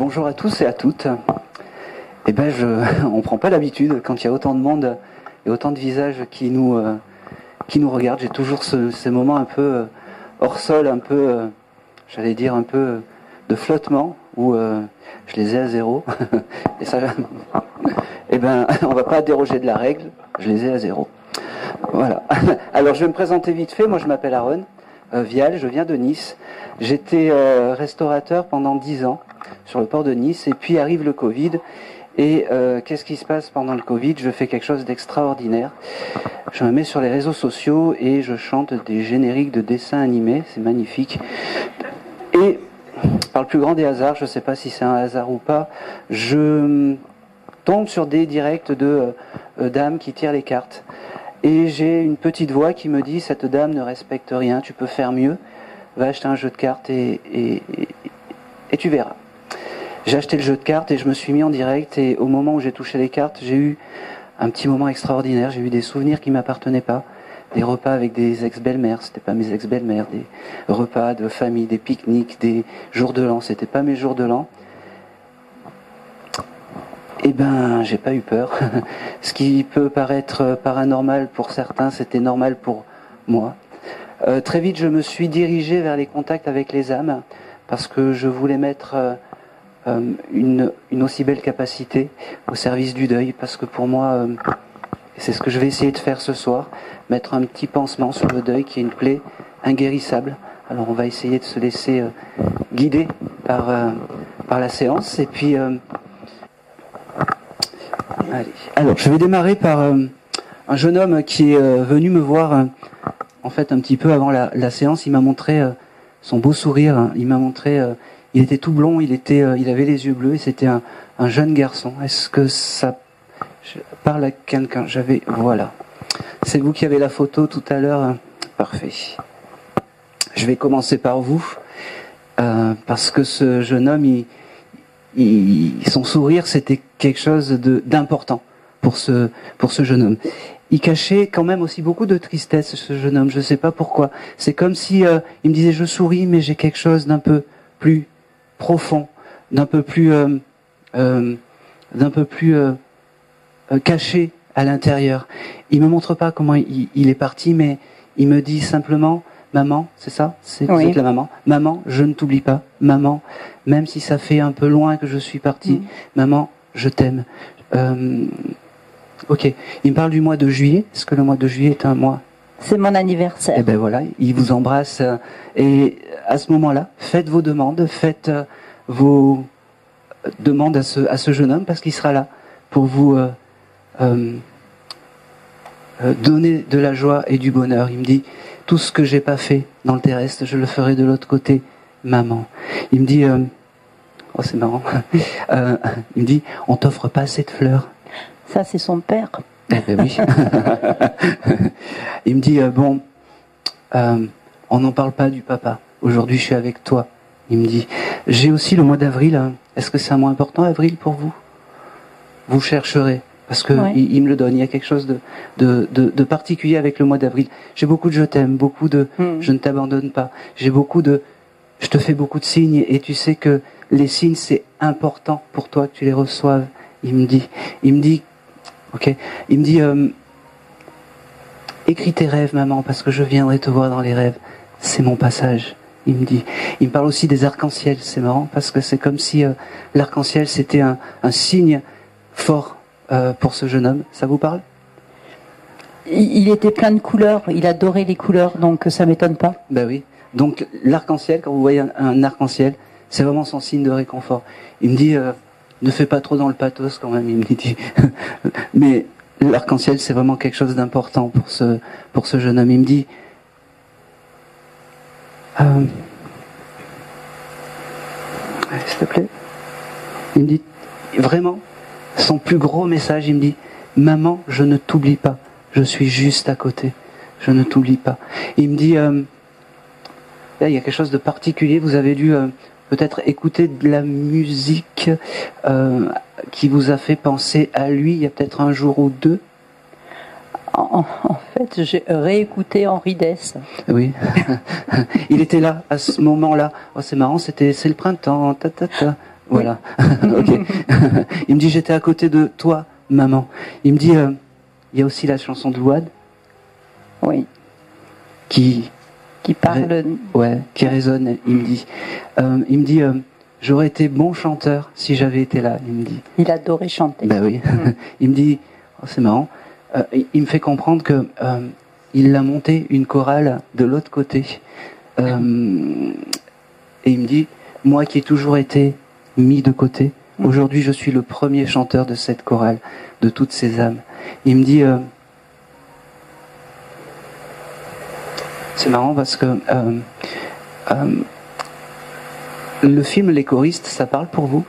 bonjour à tous et à toutes. Eh ben, je, on prend pas l'habitude quand il y a autant de monde et autant de visages qui nous, euh, regardent. J'ai toujours ce, ces moments un peu euh, hors sol, un peu, euh, j'allais dire un peu de flottement où je les ai à zéro. et ça, eh ben, on va pas déroger de la règle. Je les ai à zéro. Voilà. Alors, je vais me présenter vite fait. Moi, je m'appelle Aaron Vial. Je viens de Nice. J'étais restaurateur pendant dix ans sur le port de Nice. Et puis arrive le Covid. Et euh, qu'est-ce qui se passe pendant le Covid? Je fais quelque chose d'extraordinaire. Je me mets sur les réseaux sociaux et je chante des génériques de dessins animés. C'est magnifique. Et par le plus grand des hasards, je ne sais pas si c'est un hasard ou pas, je tombe sur des directs de euh, dames qui tirent les cartes. Et j'ai une petite voix qui me dit cette dame ne respecte rien, tu peux faire mieux, va acheter un jeu de cartes et, tu verras. J'ai acheté le jeu de cartes et je me suis mis en direct et au moment où j'ai touché les cartes, j'ai eu un petit moment extraordinaire. J'ai eu des souvenirs qui m'appartenaient pas, des repas avec des ex-belles-mères, c'était pas mes ex-belles-mères, des repas de famille, des pique-niques, des jours de l'an, c'était pas mes jours de l'an. Eh ben, j'ai pas eu peur. Ce qui peut paraître paranormal pour certains, c'était normal pour moi. Euh, très vite, je me suis dirigé vers les contacts avec les âmes parce que je voulais mettre euh, une, une, aussi belle capacité au service du deuil, parce que pour moi, euh, c'est ce que je vais essayer de faire ce soir, mettre un petit pansement sur le deuil qui est une plaie inguérissable. Alors on va essayer de se laisser euh, guider par, par la séance, et puis... Alors je vais démarrer par un jeune homme qui est venu me voir en fait un petit peu avant la, la séance. Il m'a montré son beau sourire, il m'a montré il était tout blond, il était, euh, il avait les yeux bleus et c'était un, un, jeune garçon. Est-ce que ça parle à quelqu'un? J'avais, voilà. C'est vous qui avez la photo tout à l'heure. Hein? Parfait. Je vais commencer par vous euh, parce que ce jeune homme, son sourire, c'était quelque chose d'important pour ce pour ce jeune homme. Il cachait quand même aussi beaucoup de tristesse, ce jeune homme. Je ne sais pas pourquoi. C'est comme si euh, il me disait je souris, mais j'ai quelque chose d'un peu plus profond, d'un peu plus, euh, euh, d'un peu plus euh, caché à l'intérieur. Il me montre pas comment il, est parti, mais il me dit simplement, maman, c'est ça, c'est la maman. Maman, je ne t'oublie pas. Maman, même si ça fait un peu loin que je suis parti, mm. maman, je t'aime. ok. Il me parle du mois de juillet. Est-ce que le mois de juillet est un mois c'est mon anniversaire. Eh ben voilà, il vous embrasse. Et à ce moment-là, faites vos demandes, faites euh, vos demandes à ce, à ce jeune homme parce qu'il sera là pour vous euh, euh, donner de la joie et du bonheur. Il me dit, tout ce que j'ai pas fait dans le terrestre, je le ferai de l'autre côté, maman. Il me dit, oh c'est marrant, il me dit, on t'offre pas assez de fleurs. Ça c'est son père. Eh oui. il me dit, euh, bon, euh, on n'en parle pas du papa. Aujourd'hui, je suis avec toi. Il me dit, j'ai aussi le mois d'avril. Hein. Est-ce que c'est un mois important, avril, pour vous? Vous chercherez. Parce que il, me le donne. Il y a quelque chose de, de, de, particulier avec le mois d'avril. J'ai beaucoup de je t'aime, beaucoup de hmm. je ne t'abandonne pas. J'ai beaucoup de je te fais beaucoup de signes et tu sais que les signes c'est important pour toi que tu les reçoives. Il me dit, il me dit Ok. Il me dit euh, écris tes rêves, maman, parce que je viendrai te voir dans les rêves. C'est mon passage. Il me dit. Il me parle aussi des arcs-en-ciel. C'est marrant parce que c'est comme si euh, l'arc-en-ciel c'était un, un, signe fort euh, pour ce jeune homme. Ça vous parle? Il était plein de couleurs. Il adorait les couleurs, donc ça m'étonne pas. Ben oui. Donc l'arc-en-ciel, quand vous voyez un, un arc-en-ciel, c'est vraiment son signe de réconfort. Il me dit euh, ne fais pas trop dans le pathos quand même, il me dit. Mais l'arc-en-ciel, c'est vraiment quelque chose d'important pour ce, jeune homme. Il me dit, euh, s'il te plaît, il me dit, vraiment, son plus gros message, il me dit, maman, je ne t'oublie pas, je suis juste à côté, je ne t'oublie pas. Il me dit, euh, il y a quelque chose de particulier, vous avez dû euh, peut-être écouter de la musique euh, qui vous a fait penser à lui il y a peut-être un jour ou deux en, fait, j'ai réécouté Henri Dess. Oui, il était là à ce moment-là. Oh, c'est marrant, c'était c'est le printemps. Ta, ta, ta. Voilà. ok. il me dit j'étais à côté de toi, maman. Il me dit euh, il y a aussi la chanson de Louad Oui. qui Qui parle. ouais qui résonne. Il me dit euh, il me dit euh, j'aurais été bon chanteur si j'avais été là. Il me dit. Il adorait chanter. Ben oui. il me dit, oh, c'est marrant. Euh, il- me fait comprendre que il a monté une chorale de l'autre côté. Et il me dit, moi qui ai toujours été mis de côté, aujourd'hui je suis le premier chanteur de cette chorale, de toutes ces âmes. Il me dit, c'est marrant parce que euh, euh, le film Les choristes, ça parle pour vous?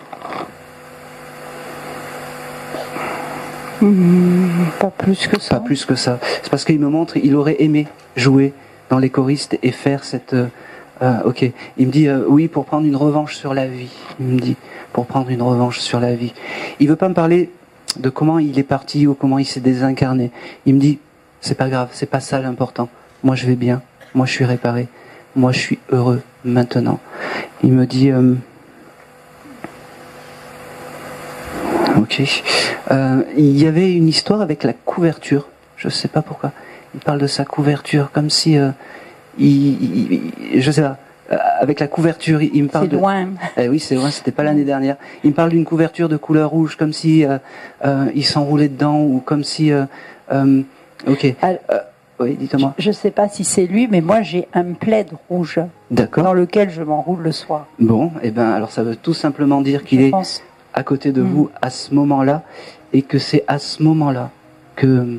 Hmm, pas plus que ça. Pas plus que ça. C'est parce qu'il me montre, il aurait aimé jouer dans les choristes et faire cette. euh, euh, ok. Il me dit euh, oui pour prendre une revanche sur la vie. Il me dit pour prendre une revanche sur la vie. Il veut pas me parler de comment il est parti ou comment il s'est désincarné. Il me dit c'est pas grave, c'est pas ça l'important. Moi je vais bien. Moi je suis réparé. Moi je suis heureux maintenant. Il me dit. euh, Ok. Euh, il y avait une histoire avec la couverture. Je sais pas pourquoi. Il parle de sa couverture comme si, euh, il, il- il- je sais pas. Euh, Avec la couverture, il, me parle C'est de. loin. Eh oui, c'est vrai. C'était pas l'année dernière. Il me parle d'une couverture de couleur rouge, comme si euh, euh, il s'enroulait dedans ou comme si. euh, euh, ok. Alors- oui, dites-moi. Je ne sais pas si c'est lui, mais moi j'ai un plaid rouge D'accord. dans lequel je m'enroule le soir. Bon, eh ben, alors ça veut tout simplement dire qu'il est pense. à côté de Mm. vous à ce moment-là et que c'est à ce moment-là que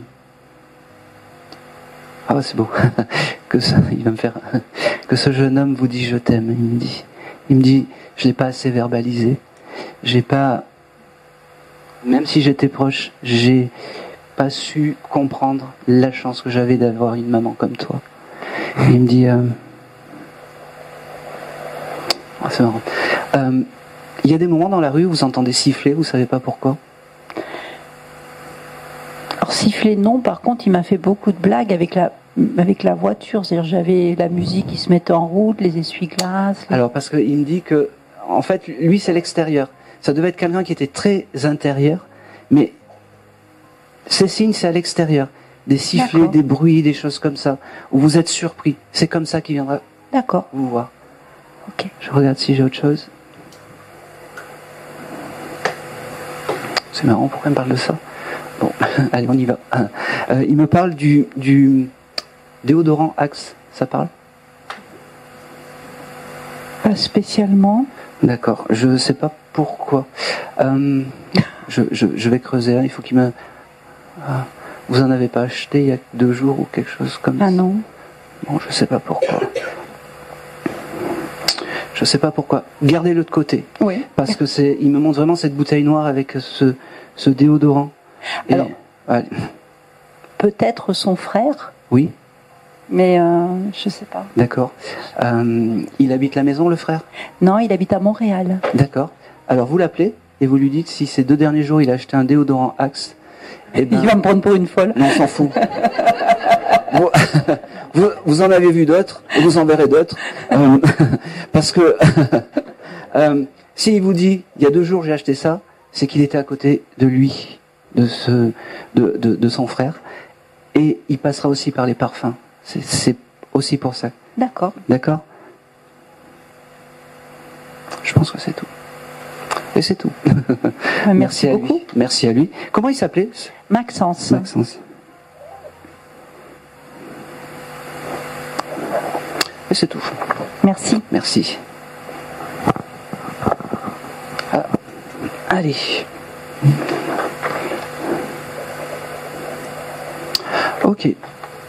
ah c'est beau que ça il va me faire que ce jeune homme vous dit je t'aime il me dit il me dit je l'ai pas assez verbalisé j'ai pas même si j'étais proche j'ai pas su comprendre la chance que j'avais d'avoir une maman comme toi il me dit euh, c'est marrant Euh, il y a des moments dans la rue où vous entendez siffler, vous savez pas pourquoi? Alors siffler non, par contre il m'a fait beaucoup de blagues avec la avec la voiture, c'est-à-dire j'avais la musique qui se mettait en route, les essuie-glaces. les- Alors parce qu'il me dit que, en fait, lui c'est l'extérieur. Ça devait être quelqu'un qui était très intérieur, mais ces signes c'est à l'extérieur. Des sifflets, des bruits, des choses comme ça, où vous êtes surpris. C'est comme ça qu'il viendra D'accord, vous voir. ok. Je regarde si j'ai autre chose. C'est marrant, pourquoi il me parle de ça? Bon, allez, on y va. Euh, il me parle du, du déodorant Axe, ça parle? Pas spécialement. D'accord, je ne sais pas pourquoi. Euh, je, je, je vais creuser, hein, il faut qu'il me... Ah, vous en avez pas acheté il y a deux jours ou quelque chose comme Ah ça non. Bon, je sais pas pourquoi. Je sais pas pourquoi. Gardez-le de côté. Oui. Parce que c'est, il me montre vraiment cette bouteille noire avec ce, ce déodorant. Et- Alors- Allez. Peut-être son frère, oui, mais euh, je sais pas. d'accord. Euh, il habite la maison, le frère? Non, il habite à Montréal. D'accord. Alors vous l'appelez et vous lui dites si ces deux derniers jours il a acheté un déodorant Axe. Eh ben, Il va me prendre pour une folle. non, on s'en fout. vous, vous, vous en avez vu d'autres, vous en verrez d'autres. Euh, parce que euh, s'il vous dit il y a deux jours j'ai acheté ça, c'est qu'il était à côté de lui, de, ce, de, de, de son frère, et il passera aussi par les parfums. C'est aussi pour ça. D'accord. D'accord? Je pense que c'est tout. Et c'est tout. Merci, à beaucoup. lui. Merci à lui. Comment il s'appelait Maxence. Maxence. Et c'est tout. Merci. Merci. Ah, Allez. Ok.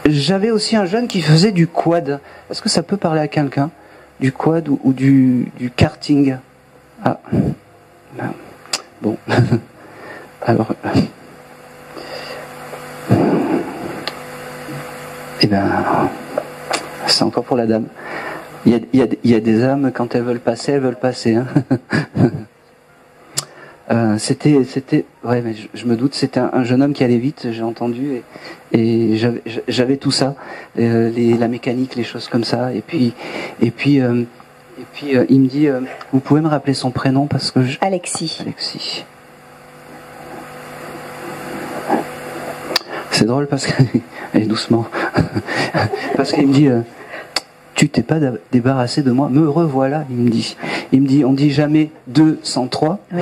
J'avais aussi un jeune qui faisait du quad. Est-ce que ça peut parler à quelqu'un? Du quad ou, ou du, du karting? Ah. Bon. Alors. euh, Eh ben. C'est encore pour la dame. Il y a, des âmes, quand elles veulent passer, elles veulent passer. hein. Euh, c'était, c'était, ouais, mais je, me doute, c'était un, un jeune homme qui allait vite, j'ai entendu, et, j'avais, tout ça, euh, la mécanique, les choses comme ça, et puis, et puis, Et puis il me dit, vous pouvez me rappeler son prénom parce que je... Alexis. Alexis. C'est drôle parce qu'elle doucement. parce qu'il me dit, tu t'es pas débarrassé de moi, me revoilà, il me dit. Il me dit, on dit jamais deux sans trois.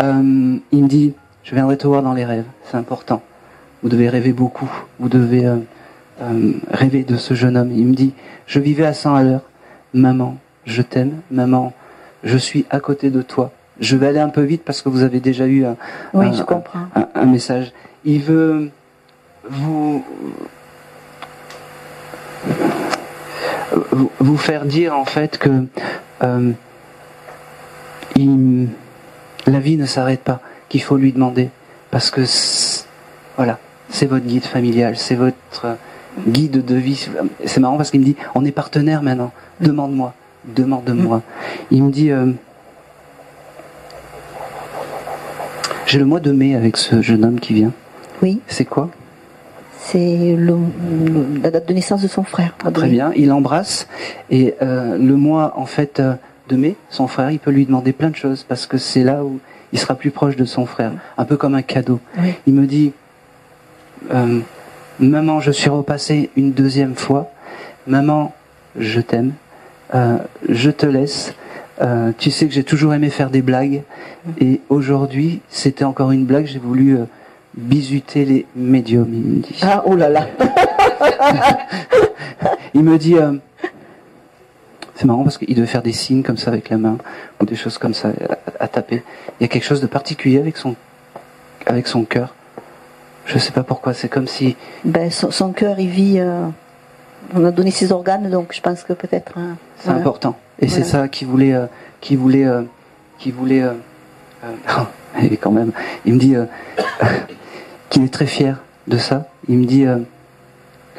Euh, il me dit, je viendrai te voir dans les rêves, c'est important. Vous devez rêver beaucoup, vous devez euh, euh, rêver de ce jeune homme. Il me dit, je vivais à 100 à l'heure, maman, je t'aime, maman, je suis à côté de toi. Je vais aller un peu vite parce que vous avez déjà eu un, un message. Il veut vous vous faire dire en fait que euh, la vie ne s'arrête pas, qu'il faut lui demander, parce que voilà, c'est votre guide familial, c'est votre guide de vie. C'est marrant parce qu'il me dit, on est partenaire maintenant, demande-moi, demande-moi. Il me dit, euh, j'ai le mois de mai avec ce jeune homme qui vient. Oui. C'est quoi? C'est la date de naissance de son frère. Très bien, il embrasse et euh, le mois en fait euh, de mai, son frère, il peut lui demander plein de choses parce que c'est là où il sera plus proche de son frère, un peu comme un cadeau. Il me dit, euh, maman, je suis repassé une deuxième fois, maman, je t'aime, je te laisse. tu sais que j'ai toujours aimé faire des blagues et aujourd'hui c'était encore une blague. J'ai voulu bisuter les médiums, il me dit. Ah, oh là là Il me dit, euh, c'est marrant parce qu'il devait faire des signes comme ça avec la main, ou des choses comme ça à, taper. Il y a quelque chose de particulier avec son, avec son cœur. Je ne sais pas pourquoi, c'est comme si... Ben, son, cœur, il vit... Euh, on a donné ses organes, donc je pense que peut-être... Hein, c'est important. Et c'est ça qui voulait... Euh, qui voulait... qui voulait et quand même, il me dit qu'il est très fier de ça. Il me dit euh,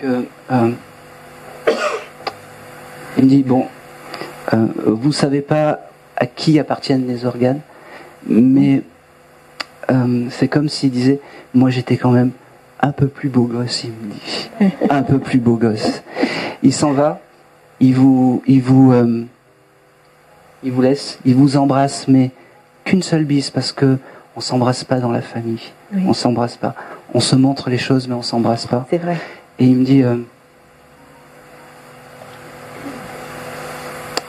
que euh, il me dit bon, euh, vous savez pas à qui appartiennent les organes, mais c'est comme s'il disait moi j'étais quand même un peu plus beau gosse, il me dit, un peu plus beau gosse. Il s'en va, il vous, il vous, il vous laisse, il vous embrasse, mais qu'une seule bise parce que on s'embrasse pas dans la famille. On s'embrasse pas. On se montre les choses, mais on s'embrasse pas. C'est vrai. Et il me dit euh,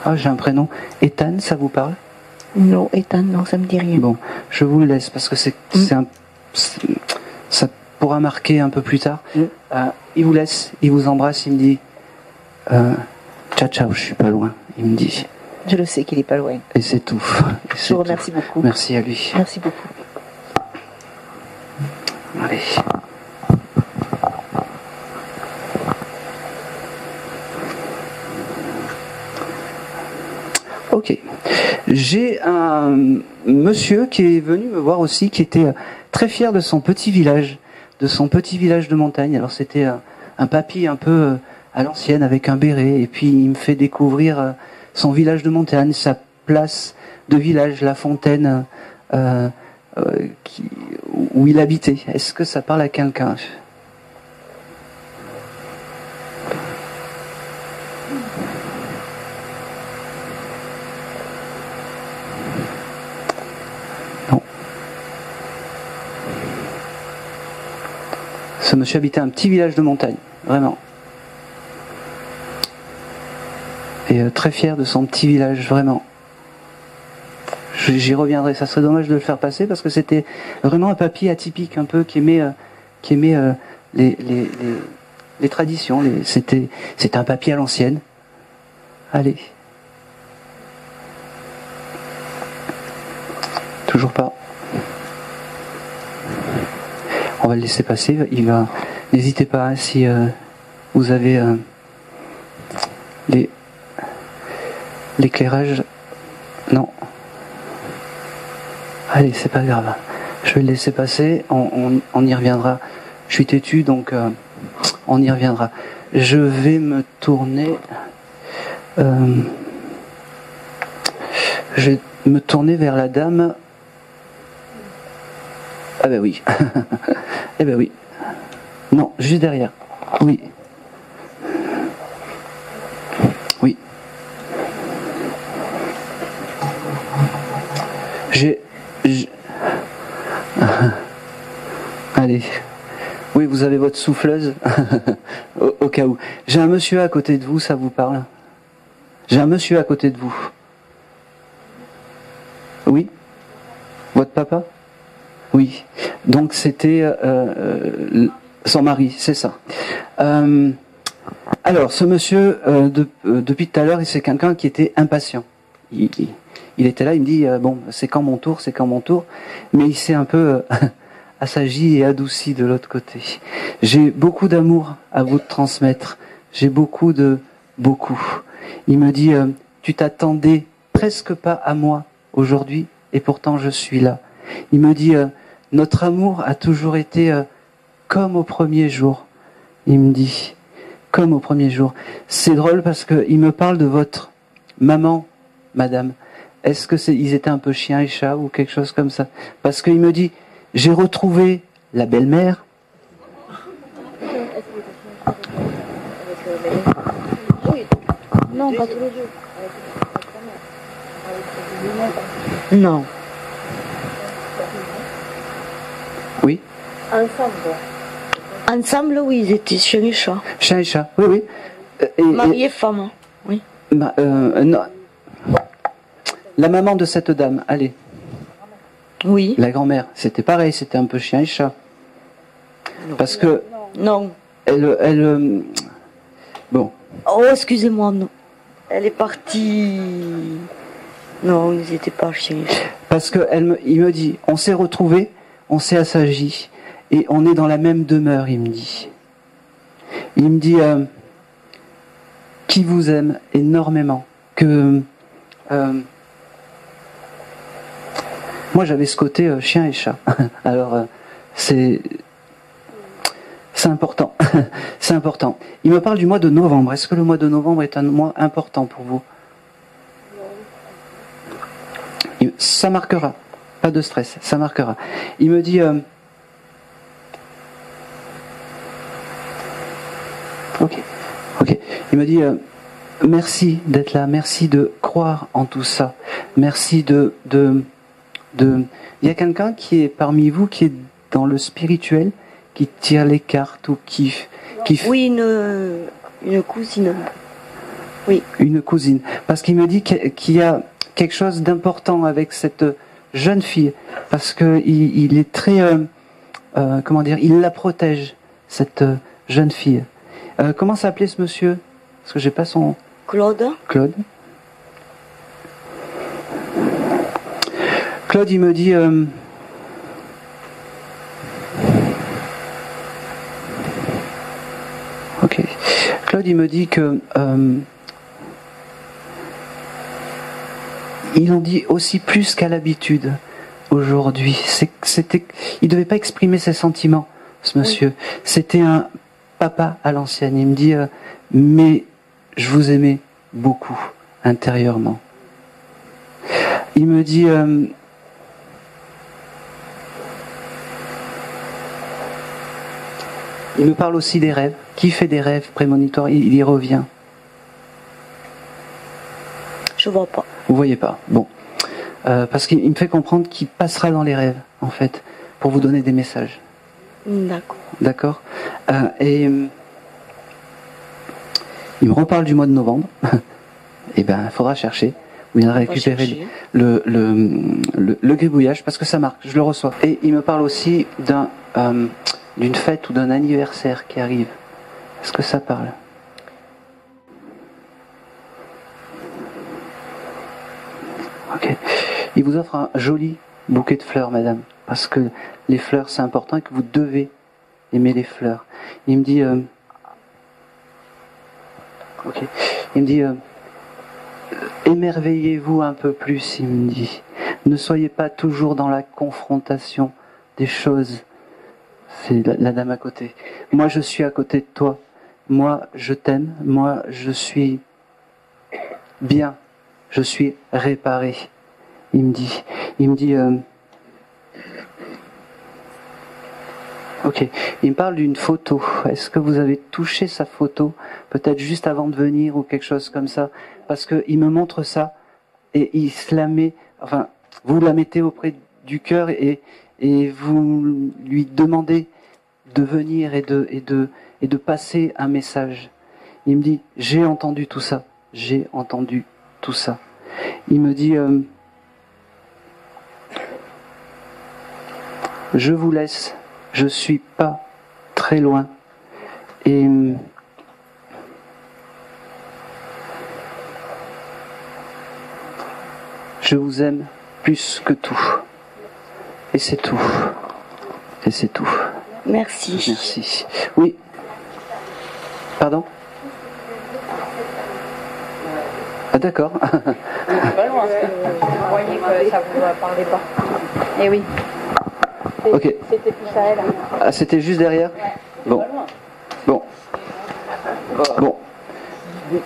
Ah, j'ai un prénom. Ethan, ça vous parle? Non, Ethan, non, ça me dit rien. Bon, je vous le laisse parce que c'est mm. un. Ça pourra marquer un peu plus tard. Mm. Euh, il vous laisse, il vous embrasse, il me dit euh, Ciao, ciao, je suis pas loin. Il me dit. Je le sais qu'il est pas loin. Et c'est tout. je vous remercie beaucoup. Merci à lui. Merci beaucoup. Allez. Ok. J'ai un monsieur qui est venu me voir aussi, qui était très fier de son petit village, de son petit village de montagne. Alors c'était un, papy un peu euh, à l'ancienne avec un béret, et puis il me fait découvrir euh, son village de montagne, sa place de village, la fontaine. Euh, où il habitait. Est-ce que ça parle à quelqu'un? Ce monsieur habitait un petit village de montagne, vraiment. Et euh, très fier de son petit village, vraiment. J'y reviendrai. Ça serait dommage de le faire passer parce que c'était vraiment un papier atypique, un peu qui aimait, euh, qui aimait euh, les, traditions. C'était un papier à l'ancienne. Allez. Toujours pas. On va le laisser passer. Il va. N'hésitez pas si euh, vous avez les l'éclairage. Non. Allez, c'est pas grave. Je vais le laisser passer. On, y reviendra. Je suis têtu, donc euh, on y reviendra. Je vais me tourner. Euh, je vais me tourner vers la dame. Ah ben oui. eh ben oui. Non, juste derrière. Oui. Oui. J'ai... Allez. Oui, vous avez votre souffleuse au, cas où. J'ai un monsieur à côté de vous, ça vous parle? J'ai un monsieur à côté de vous. Oui? Votre papa? Oui. Donc c'était euh, euh, son mari, c'est ça. Euh, alors, ce monsieur, depuis tout à l'heure, c'est quelqu'un qui était impatient. Il, était là, il me dit, bon, c'est quand mon tour, c'est quand mon tour. Mais il s'est un peu assagi et adouci de l'autre côté. J'ai beaucoup d'amour à vous transmettre. J'ai beaucoup de beaucoup. Il me dit, tu t'attendais presque pas à moi aujourd'hui et pourtant je suis là. Il me dit, notre amour a toujours été euh, comme au premier jour. Il me dit, comme au premier jour. C'est drôle parce qu'il me parle de votre maman, madame. Est-ce que c'est, ils étaient un peu chien et chat ou quelque chose comme ça? Parce qu'il me dit, j'ai retrouvé la belle-mère. Non, pas Non. Oui. Ensemble. Ensemble, oui, ils étaient chien et chat. Chien et chat, oui, oui. Euh, et femme, oui. Euh, non. La maman de cette dame, allez. Oui. La grand-mère, c'était pareil, c'était un peu chien et chat. Parce que. Non. Elle. elle euh, bon. Oh, excusez-moi, non. Elle est partie. Non, ils n'étaient pas chien et chat. Parce que elle il me dit on s'est retrouvés, on s'est assagi, et on est dans la même demeure, il me dit. Il me dit euh, qui vous aime énormément, que. Euh, moi, j'avais ce côté euh, chien et chat. Alors, c'est c'est important. c'est important. Il me parle du mois de novembre. Est-ce que le mois de novembre est un mois important pour vous? Ça marquera. Pas de stress. Ça marquera. Il me dit. Ok. Ok. Il me dit. merci d'être là. Merci de croire en tout ça. Merci de, de il y a quelqu'un qui est parmi vous qui est dans le spirituel, qui tire les cartes ou qui, qui oui une, une cousine. Oui. Une cousine. Parce qu'il me dit qu'il y a quelque chose d'important avec cette jeune fille, parce que il, est très, euh, euh, comment dire, il la protège cette jeune fille. Euh, comment s'appelait ce monsieur Parce que j'ai pas son. Claude. Claude. Claude, il me dit. Euh, ok. Claude, il me dit que. Euh, il en dit aussi plus qu'à l'habitude aujourd'hui. C'était, il devait pas exprimer ses sentiments, ce monsieur. C'était un papa à l'ancienne. Il me dit, euh, mais je vous aimais beaucoup intérieurement. Il me dit, Il me parle aussi des rêves. Qui fait des rêves prémonitoires il, y revient. Je vois pas. Vous voyez pas. Bon. Euh, parce qu'il me fait comprendre qu'il passera dans les rêves, en fait, pour vous donner des messages. D'accord. D'accord. Euh, et euh, il me reparle du mois de novembre. et eh ben, il faudra chercher. Vous viendrez récupérer le, le, le, gribouillage parce que ça marque. Je le reçois. Et il me parle aussi d'un d'une fête ou d'un anniversaire qui arrive Est-ce que ça parle? Ok. Il vous offre un joli bouquet de fleurs, madame, parce que les fleurs, c'est important et que vous devez aimer les fleurs. Il me dit, euh, ok. Il me dit, euh, émerveillez-vous un peu plus. Il me dit, ne soyez pas toujours dans la confrontation des choses c'est la, dame à côté. Moi, je suis à côté de toi. Moi, je t'aime. Moi, je suis bien. Je suis réparé. Il me dit. Il me dit. Euh, ok. Il me parle d'une photo. Est-ce que vous avez touché sa photo, peut-être juste avant de venir ou quelque chose comme ça? Parce qu'il me montre ça et il se la met. Enfin, vous la mettez auprès du cœur et, et vous lui demandez de venir et de, et de, et de passer un message. Il me dit, j'ai entendu tout ça, j'ai entendu tout ça. Il me dit, euh, je vous laisse, je suis pas très loin. Et je vous aime plus que tout. Et c'est tout. Et c'est tout. Merci. Merci. Oui. Pardon? Ah d'accord. pas loin. Vous voyez que ça vous parlait pas? Eh oui. Ok. C'était plus à elle. Ah, c'était juste derrière Bon. Bon. Bon.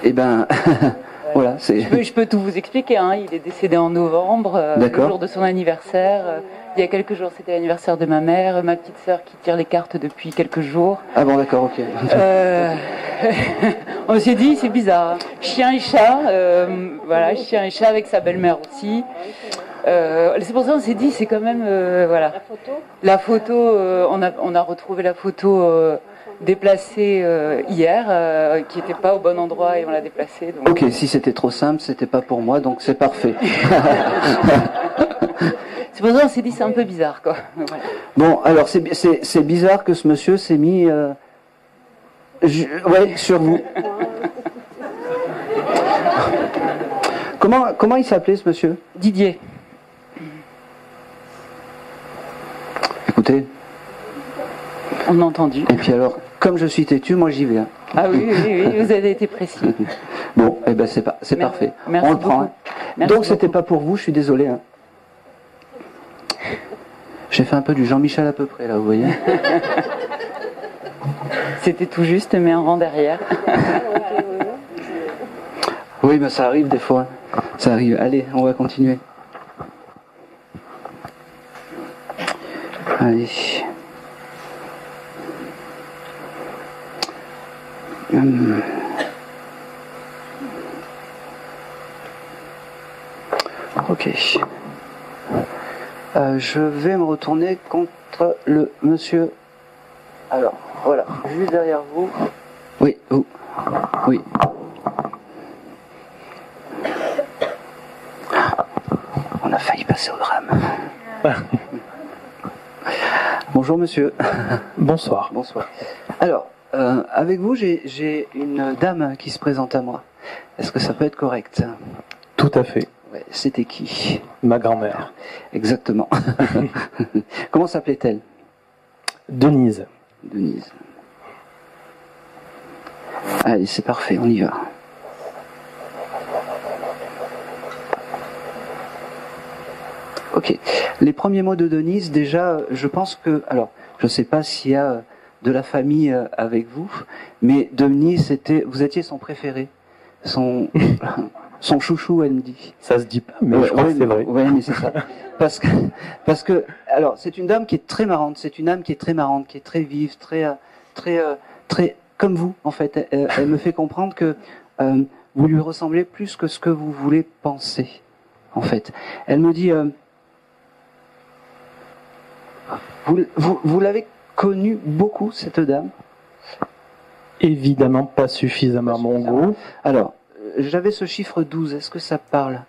Eh ben, voilà. Je peux, je peux tout vous expliquer. Hein. Il est décédé en novembre, euh, le jour de son anniversaire. Euh, Il y a quelques jours, c'était l'anniversaire de ma mère, ma petite sœur qui tire les cartes depuis quelques jours. Ah bon, d'accord, ok. Euh, on s'est dit, c'est bizarre. Chien et chat, euh, voilà, chien et chat avec sa belle-mère aussi. Euh, c'est pour ça qu'on s'est dit, c'est quand même, euh, voilà. La photo La photo, euh, on, a, on a retrouvé la photo euh, déplacée euh, hier, euh, qui n'était pas au bon endroit et on l'a déplacée. Donc, Ok, si c'était trop simple, c'était pas pour moi, donc c'est parfait. C'est pour ça qu'on s'est dit, c'est un peu bizarre, quoi. Voilà. Bon, alors c'est bi- c'est c'est bizarre que ce monsieur s'est mis, euh, je- ouais, sur vous. comment comment il s'appelait ce monsieur? Didier, On a entendu. et puis alors, comme je suis têtu, moi j'y vais. hein. Ah oui, oui, oui, vous avez été précis. Bon, eh ben c'est pas, c'est parfait. merci On le prend. hein. Merci Donc c'était pas pour vous, je suis désolé. hein. J'ai fait un peu du Jean-Michel à peu près là, vous voyez. C'était tout juste, mais un rang derrière. Oui, mais ça arrive des fois. Ça arrive. Allez, on va continuer. Allez. Ok. Euh, je vais me retourner contre le monsieur. Alors, voilà, juste derrière vous. Oui, vous. Oui. On a failli passer au drame. Bonjour monsieur. Bonsoir. Bonsoir. Alors, euh, avec vous, j'ai- une dame qui se présente à moi. Est-ce que ça peut être correct? Tout à fait. Ouais, C'était qui? Ma grand-mère. Exactement. Comment s'appelait-elle? Denise. Denise. Allez, c'est parfait, on y va. Ok. Les premiers mots de Denise, déjà, je pense que, alors, je ne sais pas s'il y a de la famille euh, avec vous, mais Denise, c'était, vous étiez son préféré, son, son chouchou, elle me dit. Ça se dit pas, mais Ouais, je crois ouais, que c'est vrai. Ouais, mais c'est ça. Parce que, parce que, alors, c'est une dame qui est très marrante. C'est une âme qui est très marrante, qui est très vive, très, euh, très, euh, très, comme vous, en fait. Elle, elle me fait comprendre que euh, vous lui ressemblez plus que ce que vous voulez penser, en fait. Elle me dit, euh, vous, vous, vous l'avez connue beaucoup, cette dame. Évidemment pas suffisamment à mon goût. Alors, euh, j'avais ce chiffre 12. Est-ce que ça parle?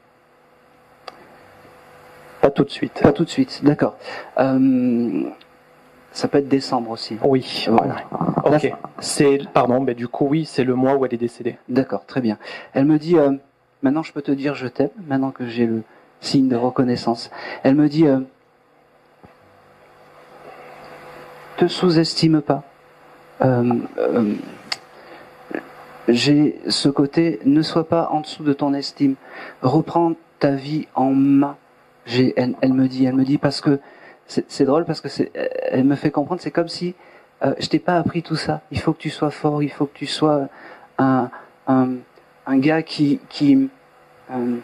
Pas tout de suite. Pas tout de suite, d'accord. Euh, ça peut être décembre aussi. Oui. Voilà. Ok. C'est pardon, mais du coup oui, c'est le mois où elle est décédée. D'accord, très bien. Elle me dit, euh, maintenant je peux te dire je t'aime, maintenant que j'ai le signe de reconnaissance. Elle me dit, euh, te sous-estime pas. Euh, euh, j'ai ce côté, ne sois pas en dessous de ton estime. Reprends ta vie en main. Elle, me dit, elle me dit parce que c'est drôle parce que elle me fait comprendre, c'est comme si euh, je t'ai pas appris tout ça. Il faut que tu sois fort, il faut que tu sois un, un, un gars qui, qui, euh,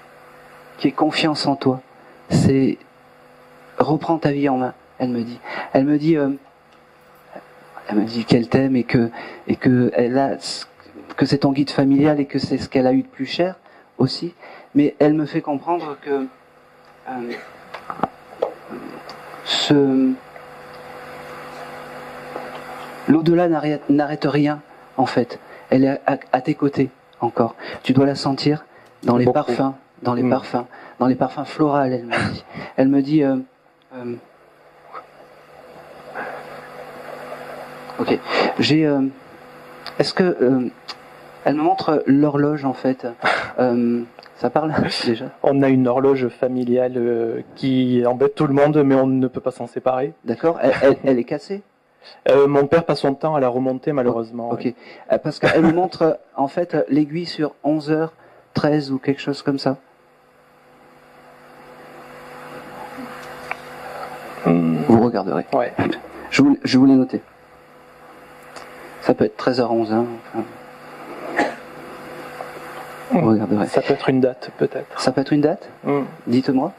qui ait confiance en toi. C'est reprends ta vie en main. Elle me dit. Elle me dit. Elle me dit qu'elle t'aime et que et que elle a que c'est ton guide familial et que c'est ce qu'elle a eu de plus cher aussi. Mais elle me fait comprendre que euh, ce l'au-delà n'arrête rien en fait. Elle est à, à tes côtés encore. Tu dois la sentir dans les Beaucoup. parfums, dans les Mm. parfums, dans les parfums floraux. Elle me dit. Elle me dit. euh, euh, ok. J'ai. euh, Est-ce que euh, elle me montre l'horloge en fait Euh, Ça parle déjà. On a une horloge familiale euh, qui embête tout le monde, mais on ne peut pas s'en séparer. D'accord. Elle, elle- elle est cassée. Euh, mon père passe son temps à la remonter, malheureusement. Ok. Parce qu'elle me montre en fait l'aiguille sur 11h13 ou quelque chose comme ça. Hmm, Vous regarderez. ouais. Je vous, je vous l'ai noté. Ça peut être 13h11. Hein, enfin. Vous regarderez. Ça peut être une date, peut-être. Ça peut être une date? Hmm. Dites-moi.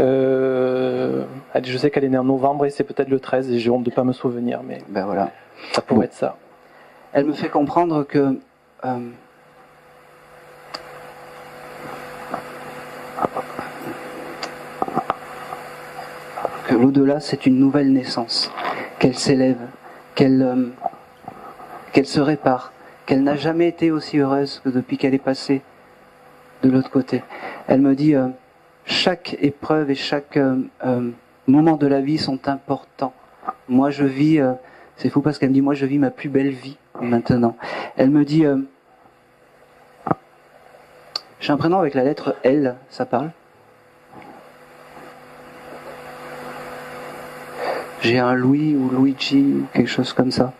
Euh, allez, je sais qu'elle est née en novembre et c'est peut-être le 13 et j'ai honte de pas me souvenir, mais Ben voilà. ça pourrait être ça. Elle me fait comprendre que euh, que l'au-delà c'est une nouvelle naissance, qu'elle s'élève, qu'elle euh, qu'elle se répare, qu'elle n'a jamais été aussi heureuse que depuis qu'elle est passée de l'autre côté. Elle me dit euh, chaque épreuve et chaque euh, euh, moment de la vie sont importants. Moi je vis c'est fou parce qu'elle me dit, moi je vis ma plus belle vie maintenant. Elle me dit, j'ai un prénom avec la lettre L, ça parle J'ai un Louis ou Luigi ou quelque chose comme ça.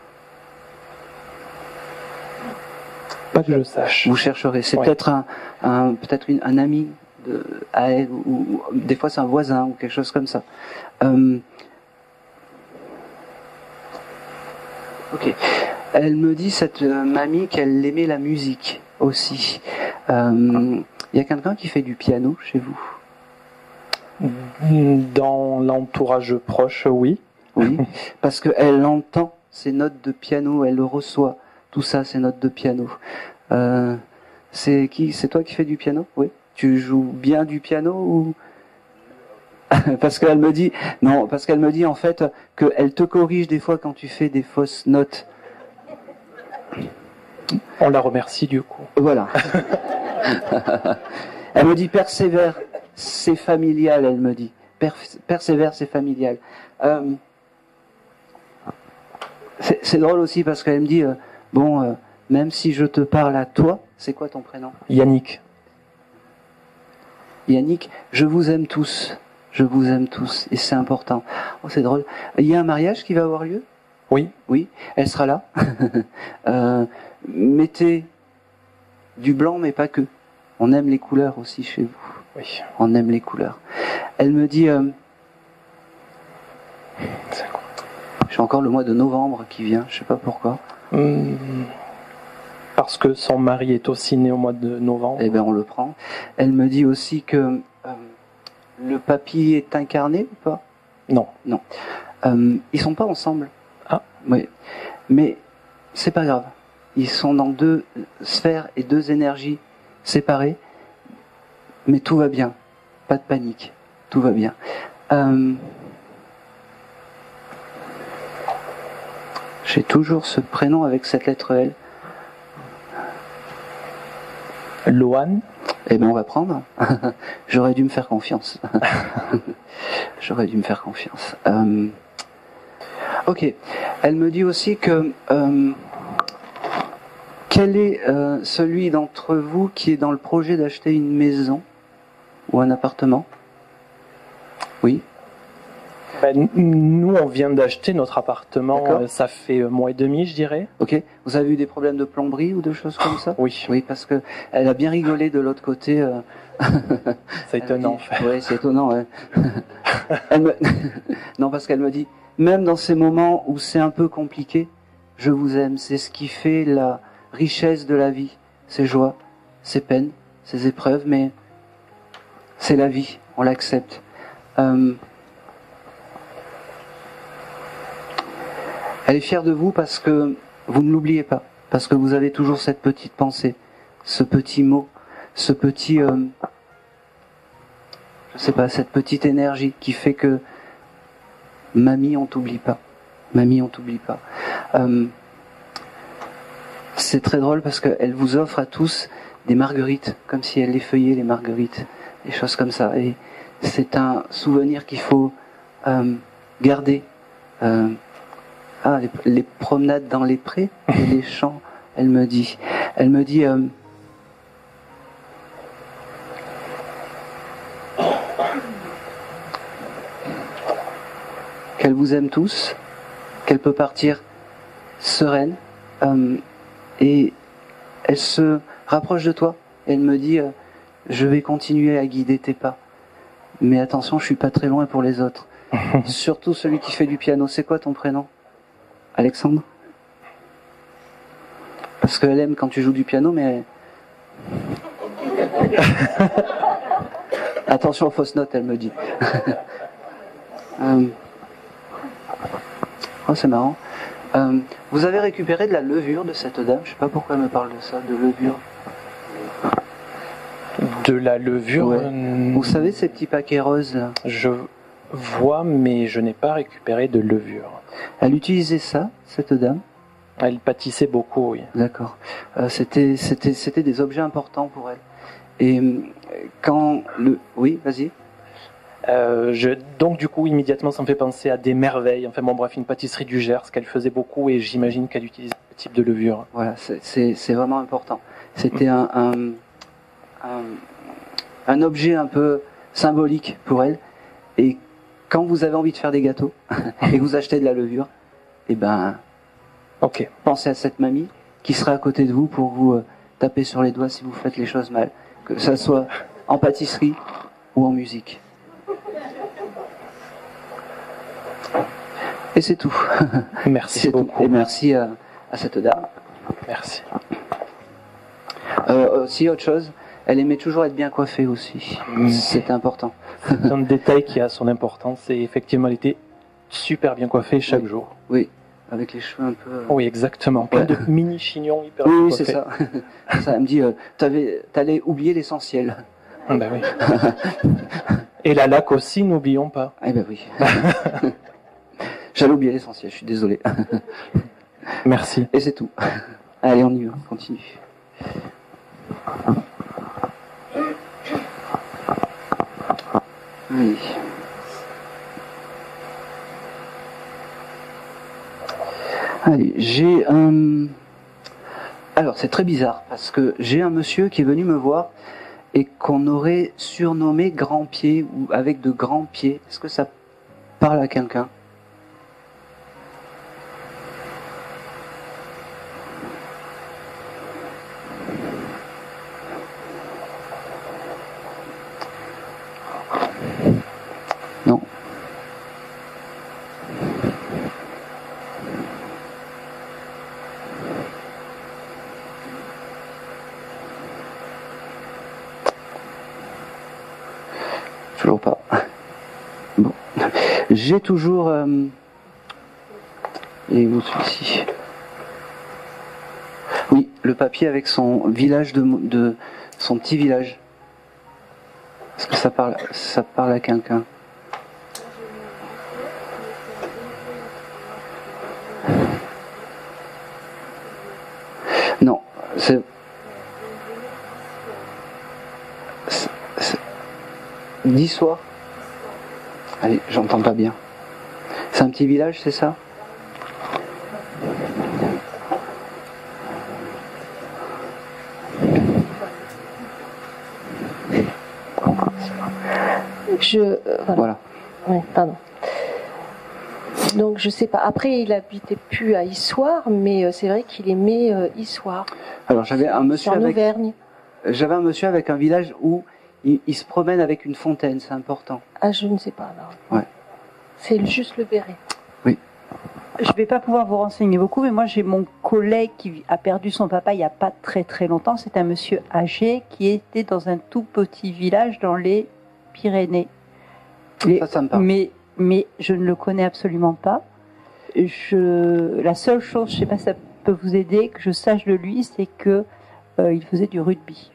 Pas que je sache. Vous chercherez. C'est Ouais. peut-être un, un- peut-être un ami de, à elle ou, ou- des fois c'est un voisin ou quelque chose comme ça. Euh, ok. Elle me dit cette euh, mamie qu'elle aimait la musique aussi. Euh, Il y a quelqu'un qui fait du piano chez vous? Dans l'entourage proche, oui. Oui, parce qu'elle entend ces notes de piano, elle le reçoit. Tout ça, ces notes de piano. Euh, c'est qui C'est toi qui fais du piano? Oui. Tu joues bien du piano ou? Parce qu'elle me dit non, parce qu'elle me dit en fait qu'elle te corrige des fois quand tu fais des fausses notes. On la remercie du coup. Voilà. elle me dit persévère, c'est familial. Elle me dit Per- persévère, c'est familial. Euh, c'est c'est drôle aussi parce qu'elle me dit euh, bon, euh, même si je te parle à toi, c'est quoi ton prénom? Yannick. Yannick, je vous aime tous. Je vous aime tous et c'est important. Oh, c'est drôle. Il y a un mariage qui va avoir lieu? Oui. Oui, elle sera là. Euh, mettez du blanc, mais pas que. On aime les couleurs aussi chez vous. Oui. On aime les couleurs. Elle me dit, euh, j'ai encore le mois de novembre qui vient, je sais pas pourquoi. Hmm. Parce que son mari est aussi né au mois de novembre. Eh ben on le prend. Elle me dit aussi que euh, le papy est incarné ou pas? Non. Euh, Ils sont pas ensemble. Ah. Oui. Mais c'est pas grave. Ils sont dans deux sphères et deux énergies séparées. Mais tout va bien. Pas de panique. Tout va bien. Euh, J'ai toujours ce prénom avec cette lettre L. Loane. Eh ben on va prendre. J'aurais dû me faire confiance. J'aurais dû me faire confiance. Euh, Ok. Elle me dit aussi que euh, quel est euh, celui d'entre vous qui est dans le projet d'acheter une maison ou un appartement? Oui. Ben, nous, on vient d'acheter notre appartement. Euh, Ça fait un mois et demi, je dirais. Ok. Vous avez eu des problèmes de plomberie ou de choses comme ça Oui. Oui, parce que elle a bien rigolé de l'autre côté. euh, C'est étonnant. Oui, c'est étonnant. ouais. Elle me- non, parce qu'elle me dit, même dans ces moments où c'est un peu compliqué, je vous aime. C'est ce qui fait la richesse de la vie. Ces joies, ces peines, ces épreuves, mais c'est la vie. On l'accepte. Euh, Elle est fière de vous parce que vous ne l'oubliez pas, parce que vous avez toujours cette petite pensée, ce petit mot, ce petit, euh, je sais pas, cette petite énergie qui fait que Mamie, on t'oublie pas. Mamie, on t'oublie pas. Euh, c'est très drôle parce qu'elle vous offre à tous des marguerites, comme si elle effeuillait les marguerites, des choses comme ça. Et c'est un souvenir qu'il faut euh, garder. Ah, les, les, promenades dans les prés et les champs, elle me dit. Elle me dit. Euh, qu'elle vous aime tous, qu'elle peut partir sereine, euh, et elle se rapproche de toi. Elle me dit, euh, je vais continuer à guider tes pas. Mais attention, je suis pas très loin pour les autres. Surtout celui qui fait du piano. C'est quoi ton prénom? Alexandre Parce qu'elle aime quand tu joues du piano, mais... attention aux fausses notes, elle me dit. euh... Oh, c'est marrant. Euh, vous avez récupéré de la levure de cette dame. Je sais pas pourquoi elle me parle de ça, de levure. De la levure ouais. Vous savez ces petits paquets roses là Je vois, mais je n'ai pas récupéré de levure. Elle utilisait ça, cette dame? Elle pâtissait beaucoup, oui. D'accord. Euh, c'était, c'était, c'était des objets importants pour elle. Et euh, quand le... Oui, vas-y. Euh, je, donc du coup immédiatement ça me fait penser à des merveilles, enfin bon bref une pâtisserie du Gers qu'elle faisait beaucoup et j'imagine qu'elle utilisait ce type de levure. Voilà, c'est vraiment important. C'était un, un, un, un, objet un peu symbolique pour elle et quand vous avez envie de faire des gâteaux et que vous achetez de la levure, eh ben ok pensez à cette mamie qui sera à côté de vous pour vous euh, taper sur les doigts si vous faites les choses mal, que ça soit en pâtisserie ou en musique. Et c'est tout. Merci beaucoup. Tout. Et merci à, à, cette dame. Merci. Euh, aussi, autre chose, elle aimait toujours être bien coiffée aussi. Mmh. C'est important. C'est un détail qui a son importance et effectivement, elle était super bien coiffée chaque oui. jour. Oui, avec les cheveux un peu. Euh... Oui, exactement. Plein ouais. de mini chignons hyper Oui, oui c'est ça. ça. Elle me dit, euh, t'allais oublier l'essentiel. Ben oui. et la laque aussi, n'oublions pas. Eh ben oui. J'allais oublier l'essentiel, je suis désolé. Merci. Et c'est tout. Allez, on y va, on continue. Oui. Allez, j'ai un. Alors, c'est très bizarre parce que j'ai un monsieur qui est venu me voir et qu'on aurait surnommé grand pied ou avec de grands pieds. Est-ce que ça parle à quelqu'un? J'ai toujours. Euh... Et où celui-ci Oui, le papier avec son village de, de son petit village. Est-ce que ça parle, ça parle à quelqu'un? Non, c'est. D'histoire Allez, j'entends pas bien. C'est un petit village, c'est ça? Je, euh, voilà. Voilà. Ouais, pardon. Donc je sais pas. Après, il habitait plus à Issoire, mais euh, c'est vrai qu'il aimait euh, Issoire. Alors j'avais un monsieur en avec. Auvergne. J'avais un monsieur avec un village où il, il se promène avec une fontaine, c'est important. Ah, je ne sais pas. alors. Ouais. C'est juste le béret. Je vais pas pouvoir vous renseigner beaucoup, mais moi j'ai mon collègue qui a perdu son papa il y a pas très très longtemps. C'est un monsieur âgé qui était dans un tout petit village dans les Pyrénées. Ça, ça me parle. mais mais je ne le connais absolument pas. Je la seule chose, je sais pas si ça peut vous aider, que je sache de lui, c'est que euh, il faisait du rugby.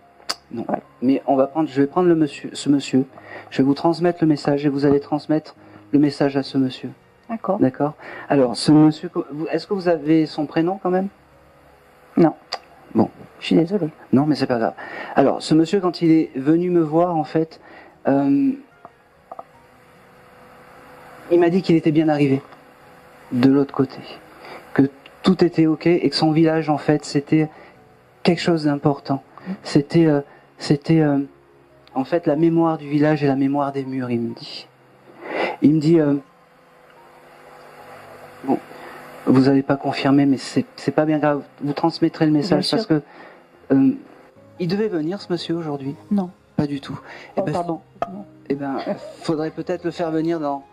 Mais on va prendre, je vais prendre le monsieur, ce monsieur. Je vais vous transmettre le message et vous allez transmettre le message à ce monsieur. D'accord. D'accord. Alors, ce monsieur, est-ce que vous avez son prénom quand même? Non. Bon. Je suis désolée. Non, mais c'est pas grave. Alors, ce monsieur, quand il est venu me voir, en fait, euh, il m'a dit qu'il était bien arrivé de l'autre côté, que tout était ok et que son village, en fait, c'était quelque chose d'important. C'était, euh, c'était, euh, en fait, la mémoire du village et la mémoire des murs. Il me dit. Il me dit. euh, bon, vous n'avez pas confirmé, mais c'est, c'est pas bien grave. Vous transmettrez le message parce que il devait venir ce monsieur aujourd'hui. Non. Pas du tout. Eh Oh, ben, pardon. Eh ben, faudrait peut-être le faire venir dans,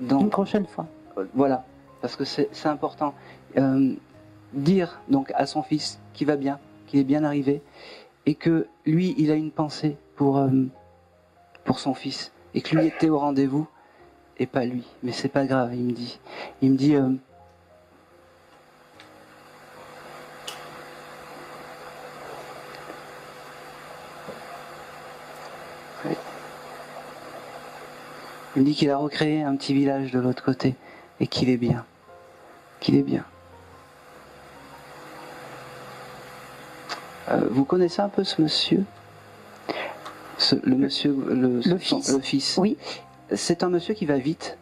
dans, Une prochaine fois. voilà, parce que c'est c'est important. Dire donc à son fils qu'il va bien, qu'il est bien arrivé, et que lui, il a une pensée pour euh, pour son fils, et que lui était au rendez-vous et pas lui. Mais c'est pas grave, il me dit. Il me dit. euh. Il me dit qu'il a recréé un petit village de l'autre côté et qu'il est bien. Qu'il est bien. Euh, vous connaissez un peu ce monsieur? Ce- Le monsieur, le, Le son- fils. le fils. Oui. C'est un monsieur qui va vite.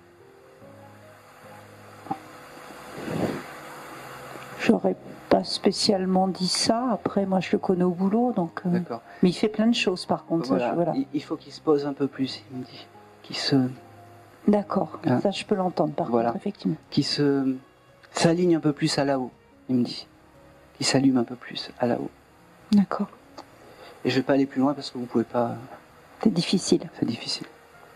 J'aurais pas spécialement dit ça. Après, moi, je le connais au boulot, donc. euh, D'accord. Mais il fait plein de choses, par contre. ça, Voilà. je- voilà. Il, faut qu'il se pose un peu plus, il me dit. Qu'il se, D'accord. Ah. Ça, je peux l'entendre, par Voilà. contre, effectivement. qu'il se s'aligne un peu plus à là-haut, il me dit. Qu'il s'allume un peu plus à là-haut. D'accord. Et je vais pas aller plus loin parce que vous pouvez pas. C'est difficile. C'est difficile.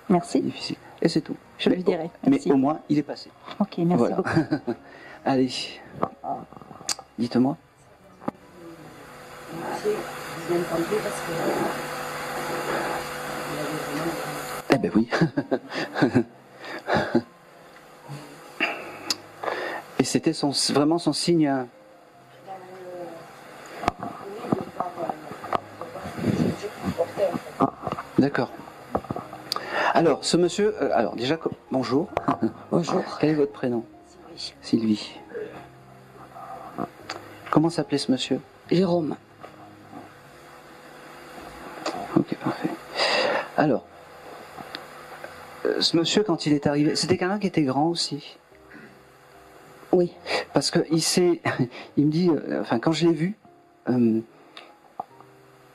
C'est Merci. difficile. Et c'est tout. Je Mais- lui dirai. Mais au moins, il est passé. Ok, merci Voilà. beaucoup. Allez. Dites-moi. Eh ben oui. Et c'était son, vraiment son signe. D'accord. Alors, ce monsieur, euh, alors déjà, bonjour. Bonjour. Quel est votre prénom Sylvie. Comment s'appelait ce monsieur Jérôme. Ok, parfait. Alors, euh, ce monsieur, quand il est arrivé, c'était quelqu'un qui était grand aussi. Oui. Parce que il s'est, il me dit, euh, enfin, quand je l'ai vu,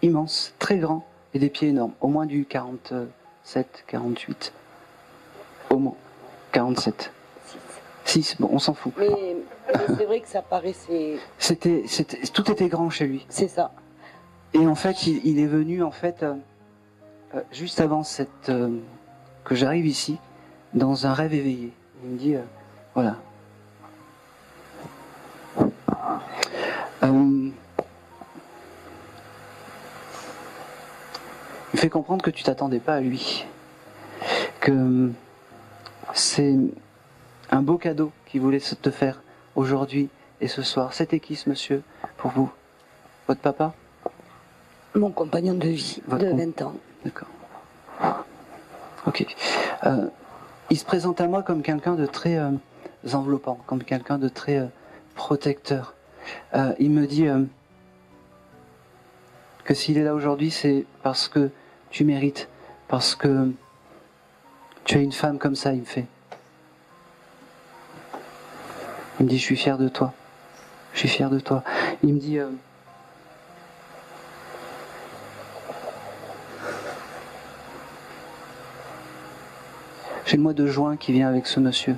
immense, très grand, et des pieds énormes, au moins du 47, 48. Au moins. 47. 6, bon, on s'en fout. Mais, mais c'est vrai que ça paraissait. C'était, c'était, tout était grand chez lui. C'est ça. Et en fait, il, il est venu en fait euh, euh, juste avant cette euh, que j'arrive ici dans un rêve éveillé. Il me dit voilà. Euh, il me fait comprendre que tu t'attendais pas à lui, que euh, c'est un beau cadeau qu'il voulait te faire aujourd'hui et ce soir. C'était qui ce monsieur pour vous? Votre papa? Mon compagnon de vie Votre de com- 20 ans. D'accord. Ok. Euh, il se présente à moi comme quelqu'un de très euh, enveloppant, comme quelqu'un de très euh, protecteur. Il me dit que s'il est là aujourd'hui, c'est parce que tu mérites, parce que tu as une femme comme ça, il me fait. Il me dit, je suis fier de toi. Je suis fier de toi. Il me dit, euh, J'ai le mois de juin qui vient avec ce monsieur.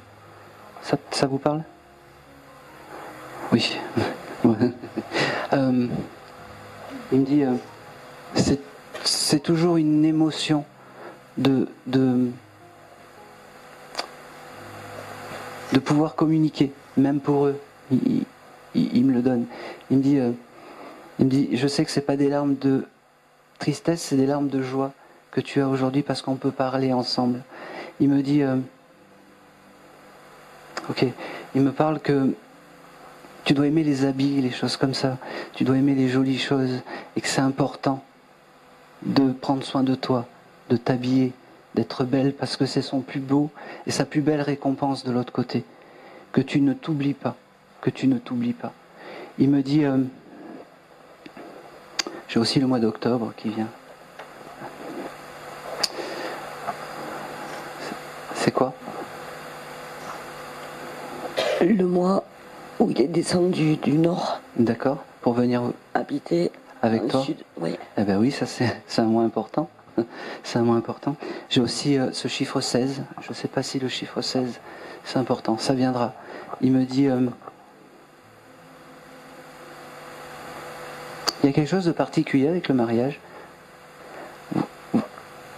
Ça, ça vous parle? Oui. Euh, il me dit, euh, c'est, c'est toujours une émotion de, de, pouvoir communiquer, même pour eux. Il, me le donne. Il me dit, euh, je sais que c'est pas des larmes de tristesse, c'est des larmes de joie que tu as aujourd'hui parce qu'on peut parler ensemble. Il me dit, euh, ok, il me parle que tu dois aimer les habits, les choses comme ça, tu dois aimer les jolies choses et que c'est important de prendre soin de toi, de t'habiller, d'être belle parce que c'est son plus beau et sa plus belle récompense de l'autre côté. Que tu ne t'oublies pas, que tu ne t'oublies pas. Il me dit, euh, j'ai aussi le mois d'octobre qui vient. C'est quoi? Le mois où il est descendu du nord, D'accord Pour venir habiter avec toi sud. Oui. Eh ben oui, ça c'est un mois important. C'est un mois important. J'ai aussi euh, ce chiffre 16. Je ne sais pas si le chiffre 16, c'est important. Ça viendra. Il me dit... euh, il y a quelque chose de particulier avec le mariage?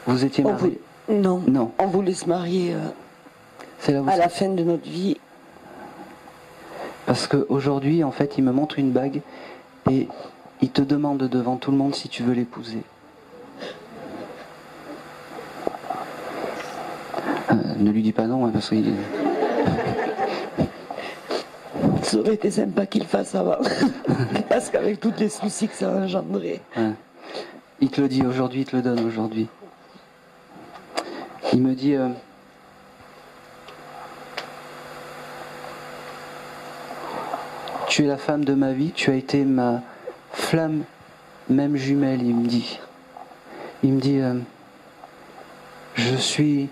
Vous, étiez marié? Non. Non, On voulait se marier euh, là à la fin de notre vie. Parce qu'aujourd'hui, en fait, il me montre une bague et il te demande devant tout le monde si tu veux l'épouser. Euh, ne lui dis pas non, hein, parce qu'il... Ça aurait été sympa qu'il fasse avant. Parce qu'avec tous les soucis que ça a engendré. Ouais. Il te le dit aujourd'hui, il te le donne aujourd'hui. Il me dit... euh, tu es la femme de ma vie, tu as été ma flamme, même jumelle, il me dit. Il me dit, euh, je suis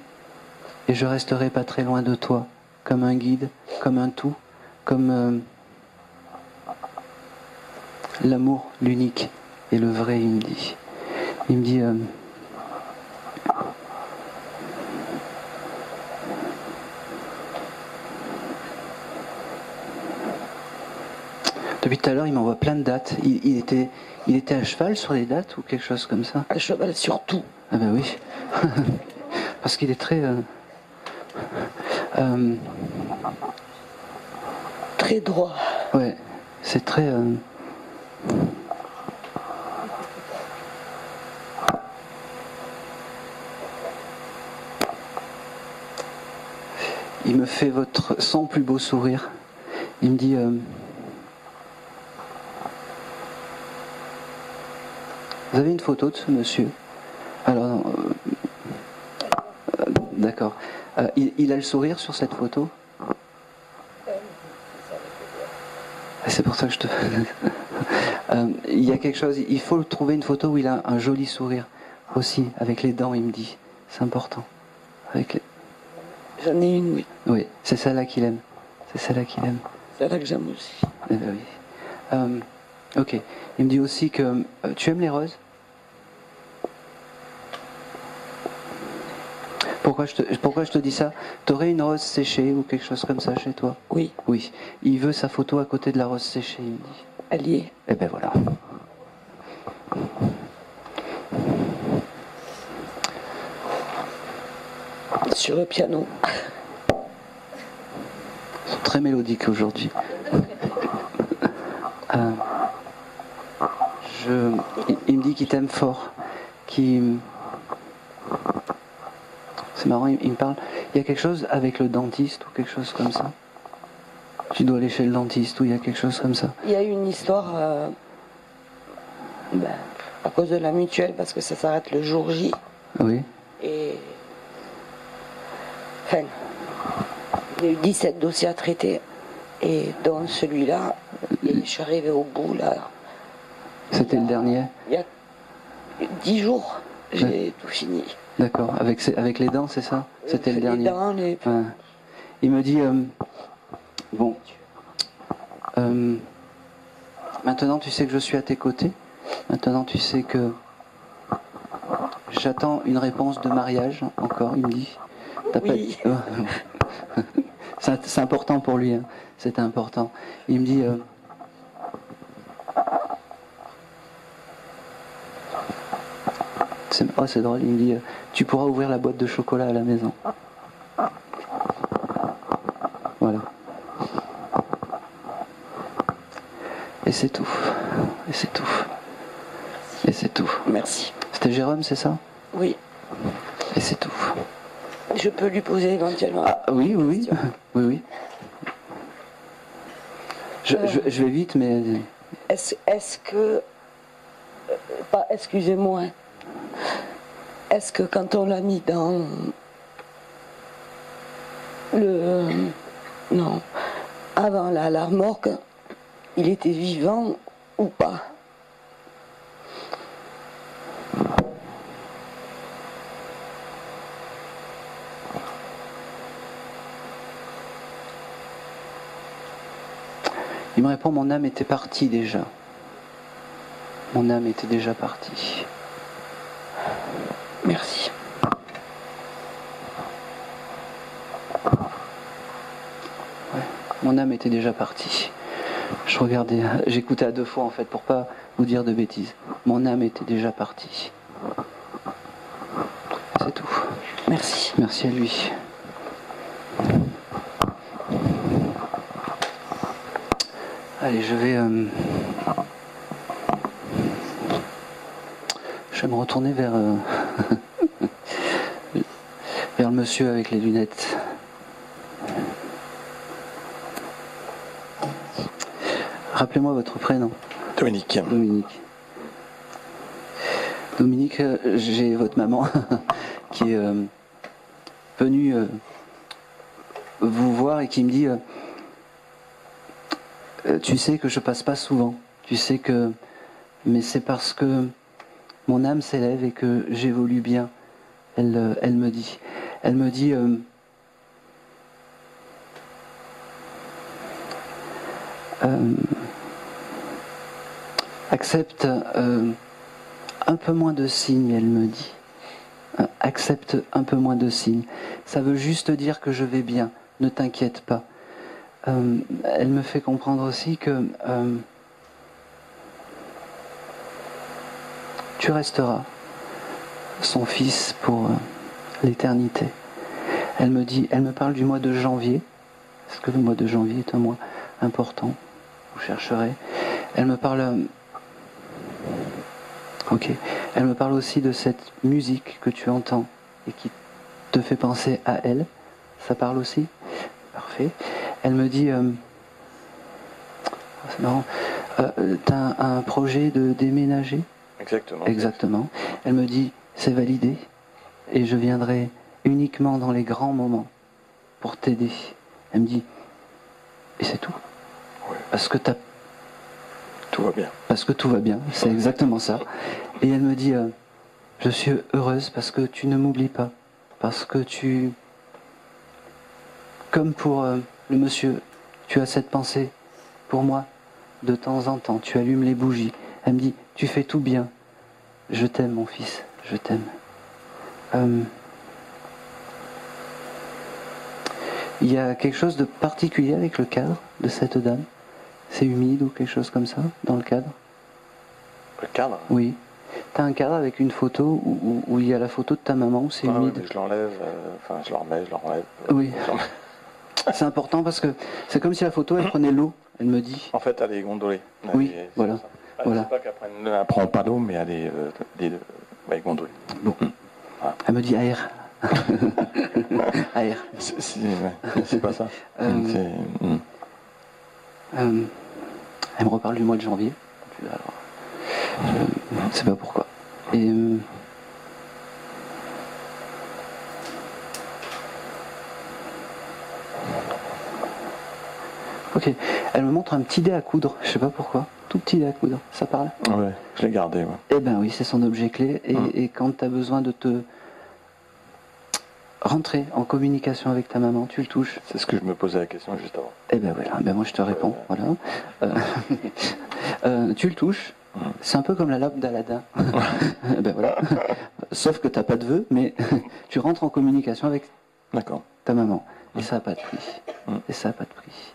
et je resterai pas très loin de toi, comme un guide, comme un tout, comme euh, l'amour, l'unique et le vrai, il me dit. Il me dit, euh, depuis tout à l'heure, il m'envoie plein de dates. Il, il était, il était à cheval sur les dates ou quelque chose comme ça? À cheval surtout. Ah ben oui. Parce qu'il est très... euh, euh, Très droit. ouais, c'est très... euh, Il me fait votre son plus beau sourire. Il me dit... Vous avez une photo de ce monsieur Alors, euh, euh, d'accord. Euh, il, il a le sourire sur cette photo Ah, C'est pour ça que je te. Euh, il y a quelque chose. Il faut trouver une photo où il a un joli sourire aussi, avec les dents. Il me dit. C'est important. Avec les- J'en ai une, oui. Oui, c'est celle-là qu'il aime. C'est celle-là qu'il aime. C'est là que j'aime aussi. Eh ben oui. Ok. Il me dit aussi que euh, tu aimes les roses? Pourquoi je, te, pourquoi je te dis ça? T'aurais une rose séchée ou quelque chose comme ça chez toi? Oui, Oui. Il veut sa photo à côté de la rose séchée, il me dit. elle y est. Eh ben voilà. Sur le piano. Ils sont très mélodiques aujourd'hui. Je, il, il me dit qu'il t'aime fort, qu'il... C'est marrant, il, il me parle. Il y a quelque chose avec le dentiste ou quelque chose comme ça? Tu dois aller chez le dentiste ou il y a quelque chose comme ça? Il y a eu une histoire euh, ben, à cause de la mutuelle parce que ça s'arrête le jour J. Oui. Et. Enfin, il y a eu 17 dossiers à traiter. Et dans celui-là, je suis arrivée au bout, là, C'était le dernier. il y a 10 jours, j'ai tout fini. D'accord. Avec, avec les dents, c'est ça? C'était le Les dernier. dents, les- Ouais. Il me dit euh, bon, euh, maintenant tu sais que je suis à tes côtés. Maintenant tu sais que j'attends une réponse de mariage encore. Il me dit. Pas- Oui. c'est c'est important pour lui. hein. C'est important. Il me dit. euh, c'est oh, c'est drôle. Il me dit euh, tu pourras ouvrir la boîte de chocolat à la maison. Voilà. Et c'est tout. Et c'est tout. Et c'est tout. Merci. C'était Jérôme, c'est ça? Oui, Et c'est tout. je peux lui poser éventuellement. Ah oui, oui, oui. Oui, oui. Je, je- je vais vite, mais Est-ce est-ce que. euh, pas, excusez-moi. Est-ce que quand on l'a mis dans le. Non. Avant la, la remorque, il était vivant ou pas? Il me répond Mon âme était partie déjà. Mon âme était déjà partie. Merci. Mon âme était déjà partie. Je regardais, j'écoutais à deux fois en fait pour pas vous dire de bêtises. Mon âme était déjà partie. C'est tout. Merci. Merci à lui. Allez, je vais. euh, Je vais me retourner vers. euh, vers le monsieur avec les lunettes. Rappelez-moi votre prénom. Dominique. Dominique. Dominique, euh, j'ai votre maman qui est euh, venue euh, vous voir et qui me dit euh, Tu sais que je passe pas souvent. Tu sais que. Mais c'est parce que mon âme s'élève et que j'évolue bien. Elle, elle me dit. Elle me dit. Accepte euh, un peu moins de signes, elle me dit. Euh, accepte un peu moins de signes. Ça veut juste dire que je vais bien, ne t'inquiète pas. Euh, elle me fait comprendre aussi que tu resteras son fils pour l'éternité. Elle me dit, elle me parle du mois de janvier, parce que le mois de janvier est un mois important? Vous chercherez. Elle me parle Ok. Elle me parle aussi de cette musique que tu entends et qui te fait penser à elle. Ça parle aussi? Parfait. Elle me dit, euh, c'est marrant, euh, t'as un projet de déménager? Exactement. Exactement. Elle me dit, c'est validé et je viendrai uniquement dans les grands moments pour t'aider. Elle me dit, et c'est tout? Ouais. Parce que t'as Tout va bien. parce que tout va bien, c'est exactement ça. Et elle me dit, euh, je suis heureuse parce que tu ne m'oublies pas, parce que tu, comme pour euh, le monsieur, tu as cette pensée pour moi de temps en temps, tu allumes les bougies. Elle me dit, tu fais tout bien, je t'aime mon fils, je t'aime. Euh, il y a quelque chose de particulier avec le cadre de cette dame? C'est humide ou quelque chose comme ça dans le cadre? Le cadre? Oui. T'as un cadre avec une photo où, où- où il y a la photo de ta maman, où c'est Ah humide? mais je l'enlève, euh, enfin je le remets, je le remets. Oui. C'est important parce que c'est comme si la photo elle prenait l'eau, elle me dit. En fait, elle est gondolée. Elle Oui, est- voilà. Elle Voilà. C'est pas qu'elle prenne, elle prend pas l'eau, mais elle est, euh, elle est, euh, gondolée. Bon. Elle me dit air. air. C'est pas ça. Euh. Euh, elle me reparle du mois de janvier. Alors, je ne sais pas pourquoi. Et euh, ok, elle me montre un petit dé à coudre. Je sais pas pourquoi. Tout petit dé à coudre. Ça parle Ouais, je l'ai gardé. Ouais. Eh ben oui, c'est son objet clé. Et, Mm. et quand tu as besoin de te rentrer en communication avec ta maman, tu le touches. C'est ce que je me posais la question juste avant. Eh ben voilà, ben moi je te réponds, voilà. Euh, euh, tu le touches, c'est un peu comme la lampe d'Aladin. ben voilà. Sauf que t'as pas de vœux, mais tu rentres en communication avec ta maman. Et ça n'a pas de prix. Mm. Et ça n'a pas de prix.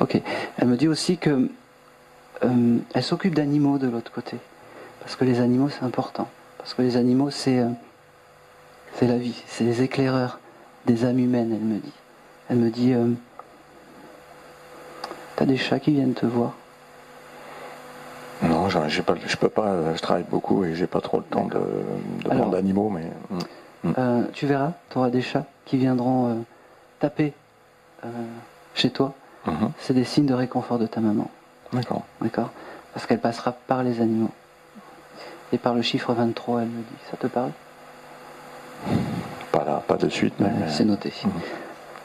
Ok. Elle me dit aussi que euh, elle s'occupe d'animaux de l'autre côté. Parce que les animaux c'est important. Parce que les animaux c'est euh, c'est la vie, c'est les éclaireurs des âmes humaines, elle me dit. Elle me dit euh, T'as des chats qui viennent te voir Non, j'ai pas, je peux pas. Je travaille beaucoup et j'ai pas trop le temps de, de Alors- prendre d'animaux, mais hmm. Euh, Tu verras, tu auras des chats qui viendront euh, taper chez toi. Mhm. C'est des signes de réconfort de ta maman. d'accord. D'accord Parce qu'elle passera par les animaux. Et par le chiffre 23, elle me dit. Ça te parle? Pas là, pas de suite, mais. C'est noté. Mhm.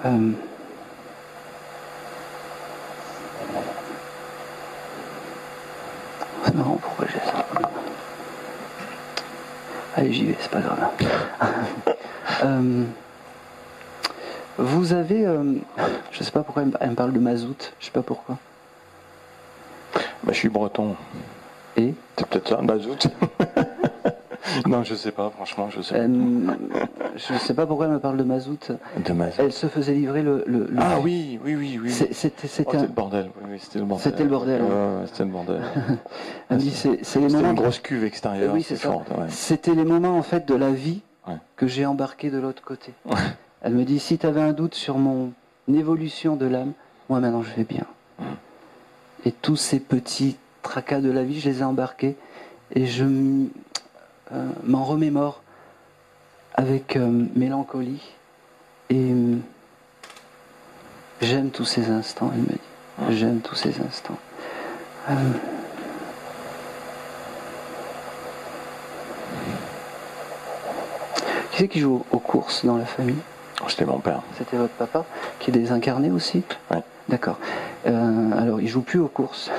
Euh, C'est marrant pourquoi j'ai ça. Allez, j'y vais, c'est pas grave. Euh, vous avez. euh, je sais pas pourquoi elle me- elle me parle de mazout, je sais pas pourquoi. Bah, je suis breton. Et C'est peut-être ça, mazout. non, je sais pas, franchement, je sais pas. me- je sais pas pourquoi elle me parle de mazout. De mazout. Elle se faisait livrer le. le- le- Ah oui, oui, oui, oui. C'est- C'était. Oh, c'était c'était un- le bordel. Oui, oui, c'était le bordel. C'était le bordel, Ouais, ouais. ouais, c'était le bordel. elle me dit c'est les C'était moments. une grosse cuve extérieure. Oui, c'est ça. forte, ouais. C'était les moments en fait de la vie que j'ai embarqué de l'autre côté. Elle me dit si tu avais un doute sur mon évolution de l'âme, moi maintenant je vais bien. Et tous ces petits tracas de la vie, je les ai embarqués et je euh, m'en remémore avec euh, mélancolie et euh, j'aime tous ces instants, elle me dit. J'aime tous ces instants. Qui c'est qui joue aux courses dans la famille? C'était mon père. C'était votre papa qui est désincarné aussi? Ouais. D'accord. Alors, il joue plus aux courses.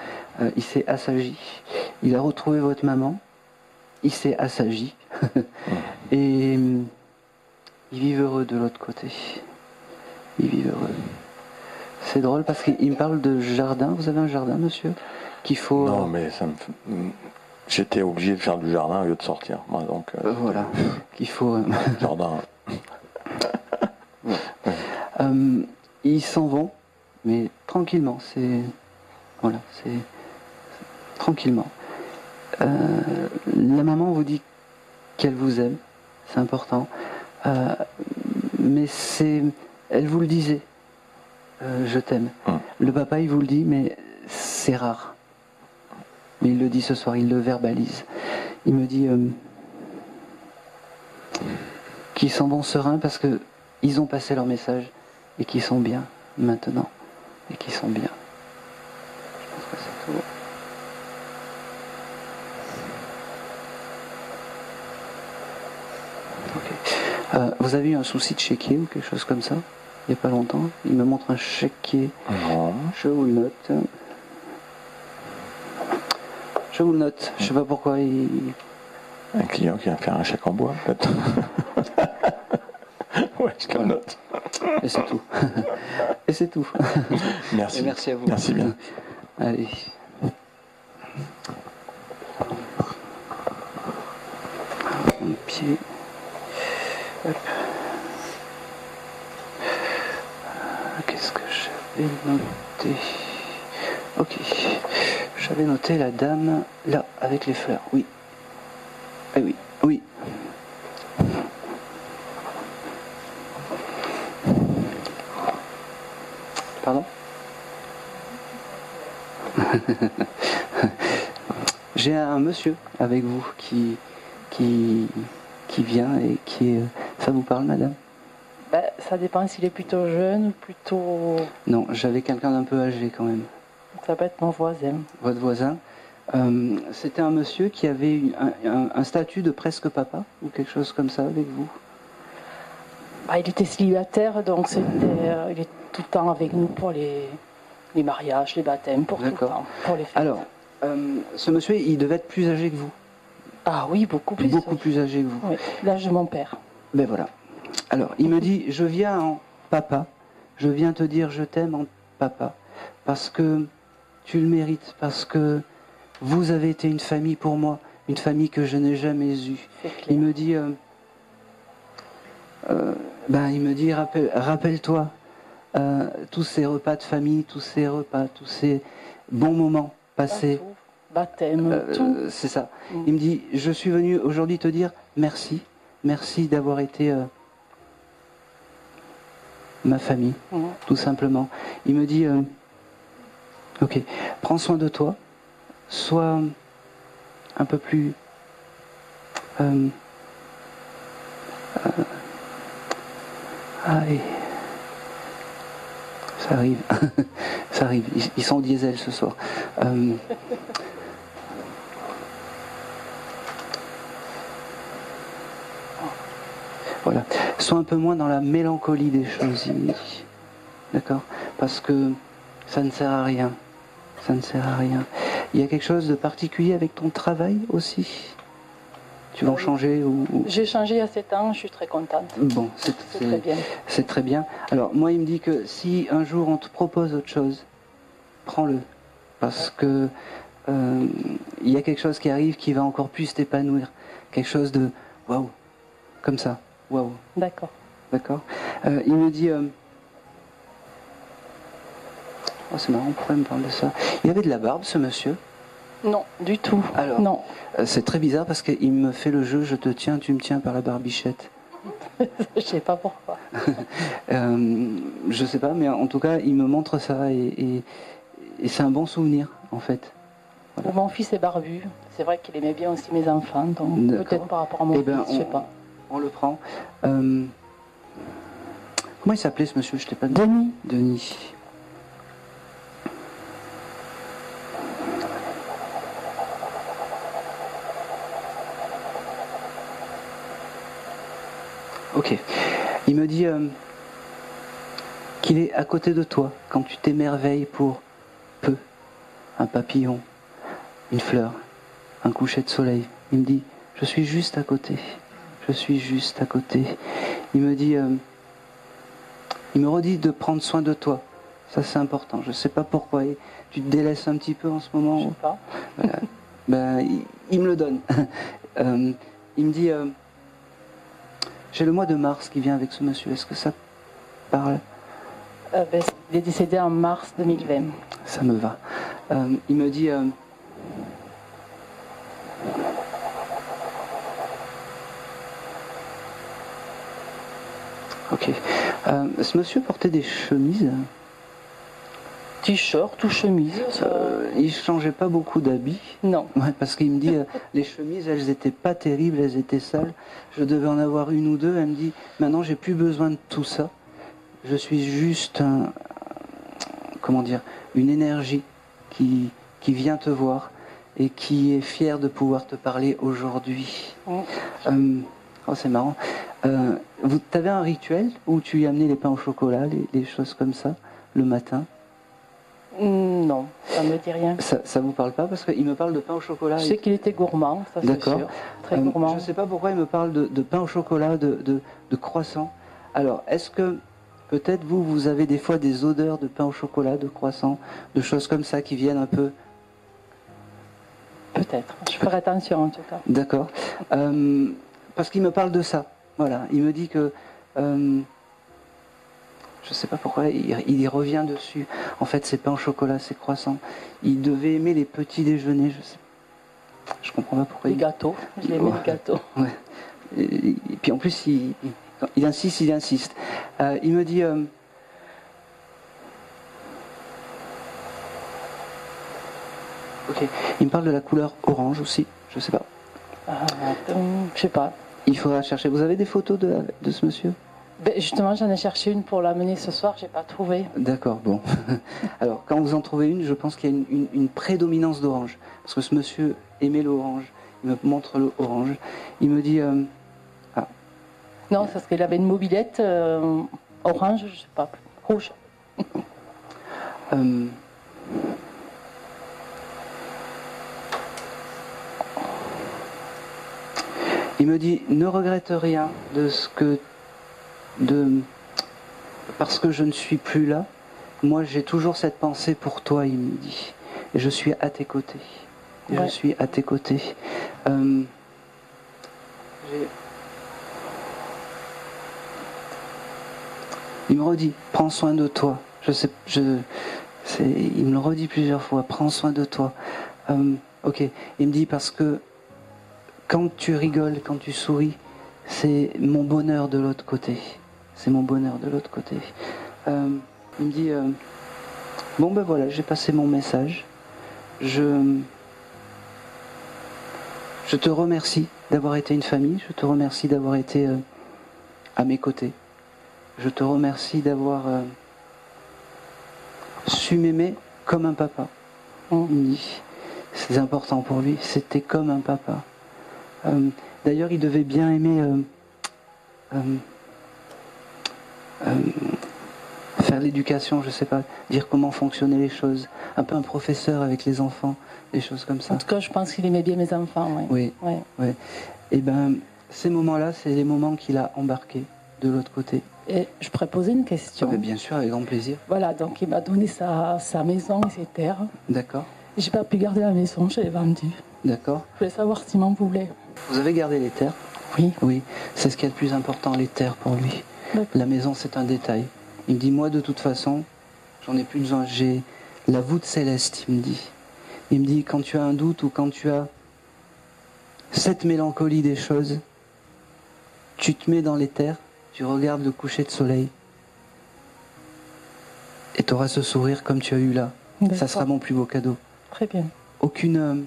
Il s'est assagi. Il a retrouvé votre maman. Il s'est assagi. Et hum, ils vivent heureux de l'autre côté. Ils vivent heureux. C'est drôle parce qu'il me parle de jardin. Vous avez un jardin, monsieur Qu'il faut. Non, mais ça me. fait- J'étais obligé de faire du jardin au lieu de sortir. Moi, donc, euh, Euh, voilà. Qu'il faut. euh, jardin. Euh, ils s'en vont, mais tranquillement. C'est voilà, c'est tranquillement. Euh, la maman vous dit qu'elle vous aime, c'est important. Euh, mais c'est, elle vous le disait. euh, je t'aime. Hum. Le papa, il vous le dit, mais c'est rare. Mais il le dit ce soir, il le verbalise. Il me dit qu'ils s'en vont sereins parce que ils ont passé leur message et qu'ils sont bien maintenant. Et qu'ils sont bien. Je pense que c'est tout. Ok. Euh, vous avez eu un souci de chéquier ou quelque chose comme ça Il n'y a pas longtemps? Il me montre un chéquier. Non. Je vous le note. Je vous le note. Je sais pas pourquoi il. Un client qui va faire un chèque en bois, peut-être. ouais, je le note. Et c'est tout. Et c'est tout. Merci. Et merci à vous. Merci bien. Allez. Mon pied. Hop. Ah, Qu'est-ce que j'avais noté Ok. J'avais noté la dame là, avec les fleurs. Oui. Eh oui, oui. Pardon? J'ai un monsieur avec vous qui, qui, qui vient et qui. Ça vous parle, madame? Ça dépend s'il est plutôt jeune ou plutôt. Non, j'avais quelqu'un d'un peu âgé quand même. Ça peut être mon voisin. Votre voisin. Euh, C'était un monsieur qui avait un, un- un statut de presque papa ou quelque chose comme ça avec vous? Bah, il était célibataire, donc c'était, euh, il est tout le temps avec nous pour les, les mariages, les baptêmes, pour tout le temps, pour les fêtes. Alors, euh, ce monsieur, il devait être plus âgé que vous? ah oui, beaucoup plus. beaucoup oui. plus âgé que vous. Oui, l'âge de mon père. Ben voilà. Alors, il me dit, je viens en papa, je viens te dire je t'aime en papa, parce que tu le mérites, parce que vous avez été une famille pour moi, une famille que je n'ai jamais eue. Il me dit, euh, euh, ben, il me dit, rappelle- rappelle-toi euh, tous ces repas de famille, tous ces repas, tous ces bons moments passés. Baptême, tout. c'est ça. Mm. Il me dit, je suis venu aujourd'hui te dire merci, merci d'avoir été ma famille, tout simplement. Il me dit, euh, ok, prends soin de toi, sois un peu plus... Euh, euh, ah, ça arrive, ça arrive, ils, ils, sont au diesel ce soir. voilà. Sois un peu moins dans la mélancolie des choses, il me dit. D'accord? Parce que ça ne sert à rien. Ça ne sert à rien. Il y a quelque chose de particulier avec ton travail aussi? Tu vas en changer ou... ou- J'ai changé a 7 ans, je suis très contente. Bon, c'est C'est très bien. c'est très bien. Alors, moi, il me dit que si un jour on te propose autre chose, prends-le. Parce que euh, il y a quelque chose qui arrive qui va encore plus t'épanouir. Quelque chose de waouh, comme ça. Waouh, D'accord. d'accord Euh, Il me dit. euh, Oh, c'est marrant, pourquoi il me parle de ça? Il avait de la barbe, ce monsieur? Non, du tout. Alors, Non. euh, c'est très bizarre parce qu'il me fait le jeu je te tiens, tu me tiens par la barbichette. Je sais pas pourquoi. Je sais pas, mais en tout cas, il me montre ça et, et- et c'est un bon souvenir, en fait. Mon fils est barbu. C'est vrai qu'il aimait bien aussi mes enfants. Donc peut-être par rapport à mon Eh ben, fils, je sais on- pas. On le prend. Euh, comment il s'appelait ce monsieur? Je t'ai pas dit. Denis, Denis. Ok. Il me dit euh, qu'il est à côté de toi quand tu t'émerveilles pour peu. Un papillon, une fleur, un coucher de soleil. Il me dit, je suis juste à côté. Je suis juste à côté. Il me dit, euh, il me redit de prendre soin de toi. Ça c'est important. Je sais pas pourquoi. Et tu te délaisses un petit peu en ce moment. je sais pas. Ben, il, il me le donne. Euh, il me dit, euh, j'ai le mois de mars qui vient avec ce monsieur. Est-ce que ça parle? Euh, ben, il est décédé en mars 2020. Ça me va. Il me dit, ok. Euh, ce monsieur portait des chemises. T-shirt ou chemise. ça- Euh, il changeait pas beaucoup d'habits. Non. Ouais, parce qu'il me dit, euh, les chemises, elles étaient pas terribles, elles étaient sales. Je devais en avoir une ou deux. Elle me dit, maintenant, j'ai plus besoin de tout ça. Je suis juste un, comment dire, une énergie qui, qui vient te voir et qui est fière de pouvoir te parler aujourd'hui. Euh, oh, c'est marrant. Euh, vous avez un rituel où tu y amenais les pains au chocolat, les, les choses comme ça, le matin? Mm, Non, ça me dit rien. ça, ça vous parle pas parce qu'il me parle de pain au chocolat. Je sais qu'il était gourmand, ça c'est sûr. Très Euh, gourmand. Je ne sais pas pourquoi il me parle de, de pain au chocolat, de, de, de croissant. Alors, est-ce que peut-être vous, vous avez des fois des odeurs de pain au chocolat, de croissant, de choses comme ça qui viennent un peu? Peut-être. Je ferai attention en tout cas. D'accord. Euh, parce qu'il me parle de ça. Voilà. Il me dit que. euh, je ne sais pas pourquoi, il, il y revient dessus. En fait, c'est pain au chocolat, c'est croissant. Il devait aimer les petits déjeuners. Je sais. Je comprends pas pourquoi. Les il- gâteaux. Je l'aimais les gâteaux. Ouais. Et, et puis en plus, il, il- il insiste, il insiste. Euh, il me dit. euh, ok. Il me parle de la couleur orange aussi. Je sais pas. Ah, hum, je sais pas. Il faudra chercher. Vous avez des photos de, de ce monsieur? Ben, justement, j'en ai cherché une pour l'amener ce soir, j'ai pas trouvé. D'accord, bon. Alors, quand vous en trouvez une, je pense qu'il y a une, une- une prédominance d'orange. Parce que ce monsieur aimait l'orange. Il me montre l'orange. Il me dit. euh, Non, c'est parce qu'il avait une mobilette euh, orange, je sais pas, rouge. Euh, il me dit ne regrette rien de ce que de parce que je ne suis plus là. Moi, j'ai toujours cette pensée pour toi, il me dit. Et je suis à tes côtés. Je suis à tes côtés. Euh, il me redit, prends soin de toi. Je sais, je, il me le redit plusieurs fois, prends soin de toi. Euh, ok, il me dit parce que quand tu rigoles, quand tu souris, c'est mon bonheur de l'autre côté. C'est mon bonheur de l'autre côté. Euh, il me dit, euh, bon ben voilà, j'ai passé mon message. Je, je te remercie d'avoir été une famille. Je te remercie d'avoir été euh, à mes côtés. Je te remercie d'avoir su m'aimer comme un papa. Il me dit, c'est important pour lui, c'était comme un papa. Euh, D'ailleurs, il devait bien aimer euh, euh, faire l'éducation, je sais pas, dire comment fonctionnaient les choses, un peu un professeur avec les enfants, des choses comme ça. En tout cas, je pense qu'il aimait bien mes enfants. ouais. Oui. Ouais. Et ben, ces moments-là, c'est les moments qu'il a embarqués de l'autre côté. Et je pourrais poser une question. Ah ben, bien sûr, avec grand plaisir. Voilà, donc il m'a donné sa, sa maison et ses terres. D'accord, J'ai pas pu garder la maison, je l'ai vendue. d'accord. Je voulais savoir s'il m'en voulait. Vous avez gardé les terres Oui. Oui, c'est ce qui est le plus important, les terres pour lui. La maison, c'est un détail. Il me dit, moi, de toute façon, j'en ai plus besoin. J'ai la voûte céleste, il me dit. Il me dit, quand tu as un doute ou quand tu as cette mélancolie des choses, tu te mets dans les terres, tu regardes le coucher de soleil et tu auras ce sourire comme tu as eu là. Ça sera mon plus beau cadeau. Très bien. Aucune...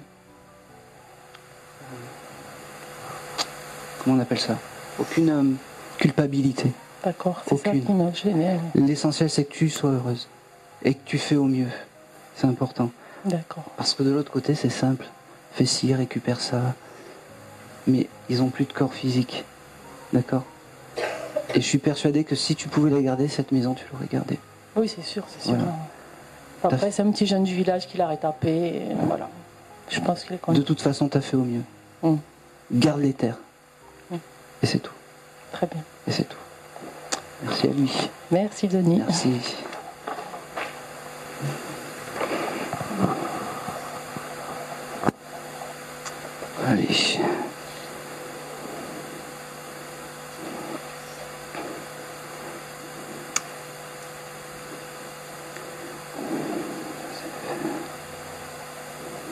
comment on appelle ça? Aucune euh, culpabilité. D'accord, c'est ça Aucune. qui m'a. L'essentiel, c'est que tu sois heureuse et que tu fais au mieux. C'est important. D'accord. Parce que de l'autre côté, c'est simple. Fais ci, récupère ça. Mais ils ont plus de corps physique. D'accord? Et je suis persuadé que si tu pouvais la garder, cette maison, tu l'aurais gardée. Oui, c'est sûr, c'est sûr. Voilà. Après, c'est un petit jeune du village qui l'a retapé. et voilà. Je pense qu'il est De content. toute façon, tu as fait au mieux. Mm. Garde les terres. Et c'est tout. Très bien. Et c'est tout. Merci à lui. Merci, Denis. Merci. Allez.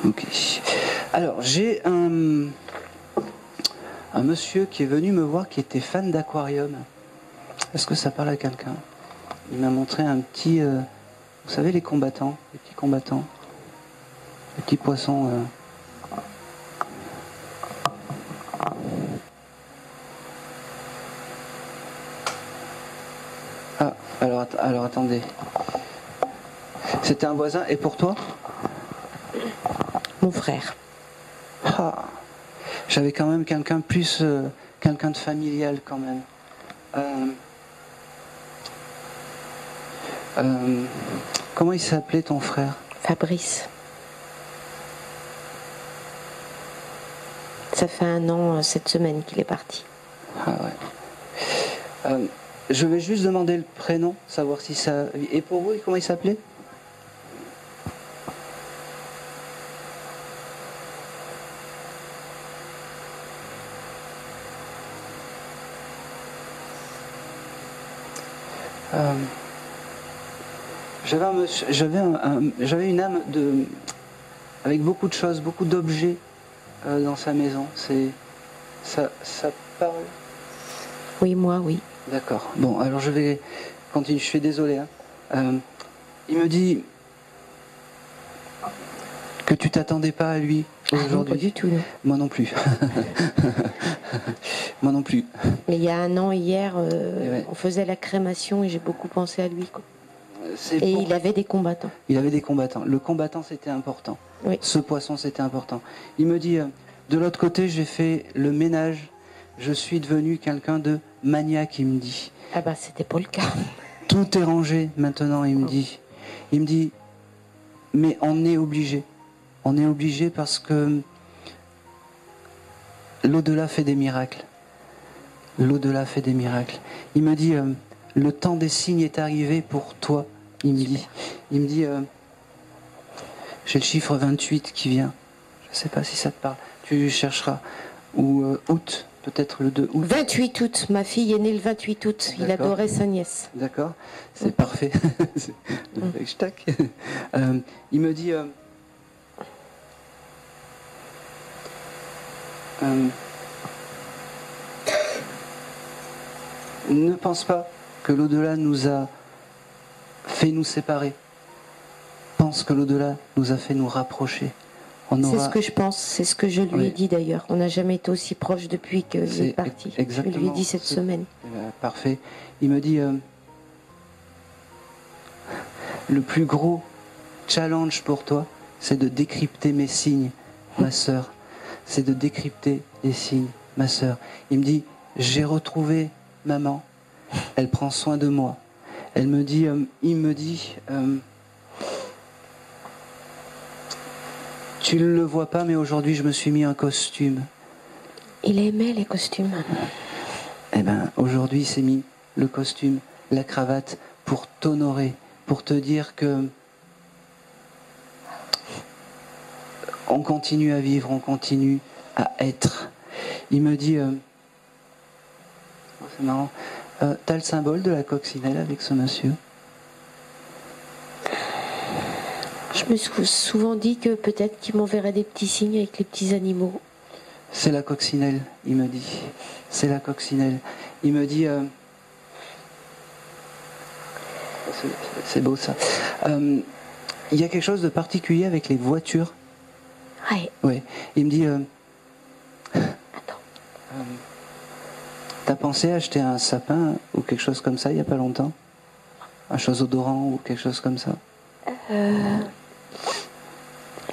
Ok. Alors, j'ai un, un monsieur qui est venu me voir qui était fan d'aquarium. Est-ce que ça parle à quelqu'un? Il m'a montré un petit. euh, vous savez, les combattants Les petits combattants Les petits poissons. euh. Ah, alors, alors attendez. C'était un voisin, et pour toi? Mon frère. Ah, J'avais quand même quelqu'un plus. euh, quelqu'un de familial quand même. Euh, euh, comment il s'appelait ton frère? Fabrice. Ça fait un an cette semaine qu'il est parti. Ah ouais. Je vais juste demander le prénom, savoir si ça. Et pour vous, comment il s'appelait? Euh, J'avais un j'avais un- un- j'avais une âme de avec beaucoup de choses, beaucoup d'objets euh, dans sa maison. C'est ça, ça parle? Oui, moi, oui. D'accord. Bon, alors je vais continuer. Je suis désolé. hein. Euh, il me dit que tu t'attendais pas à lui Ah non, pas du tout, non. Moi non plus. Moi non plus. Mais il y a un an, hier, euh, Eh ouais. on faisait la crémation et j'ai beaucoup pensé à lui. quoi. Et pour- il avait des combattants. Il avait des combattants. Le combattant, c'était important. Oui. Ce poisson, c'était important. Il me dit, euh, de l'autre côté, j'ai fait le ménage. Je suis devenu quelqu'un de maniaque, il me dit. Ah bah, c'était pas le cas. Tout est rangé maintenant, il me dit. Il me dit, mais on est obligé. On est obligé parce que l'au-delà fait des miracles. L'au-delà fait des miracles. Il me dit, euh, le temps des signes est arrivé pour toi. Il me dit, il me dit, euh, j'ai le chiffre 28 qui vient. Je sais pas si ça te parle. Tu chercheras. Ou euh, août, peut-être le 2 août. 28 août, ma fille est née le 28 août. Il adorait sa nièce. D'accord C'est parfait. Euh, il me dit. Euh, ne pense pas que l'au-delà nous a fait nous séparer. Pense que l'au-delà nous a fait nous rapprocher. C'est ce que je pense, c'est ce que je lui ai dit d'ailleurs. On n'a jamais été aussi proche depuis qu'il est parti. Je lui ai dit cette ce- semaine. Euh, parfait. Il me dit euh, le plus gros challenge pour toi, c'est de décrypter mes signes, ma sœur. C'est de décrypter les signes, ma sœur. Il me dit j'ai retrouvé maman. Elle prend soin de moi. Elle me dit, euh, il me dit, euh, tu ne le vois pas, mais aujourd'hui je me suis mis un costume. Il aimait les costumes. Eh ben, aujourd'hui, il s'est mis le costume, la cravate pour t'honorer, pour te dire que on continue à vivre, on continue à être. Il me dit, euh, oh, c'est marrant, euh, t'as le symbole de la coccinelle avec ce monsieur? Je me suis souvent dit que peut-être qu'il m'enverrait des petits signes avec les petits animaux. C'est la coccinelle, il me dit. C'est la coccinelle. Il me dit. euh, c'est- C'est beau ça. Euh, il y a quelque chose de particulier avec les voitures? Oui. Il me dit. euh, attends. euh, T'as pensé à acheter un sapin ou quelque chose comme ça il n'y a pas longtemps? Un chose odorant ou quelque chose comme ça? Euh,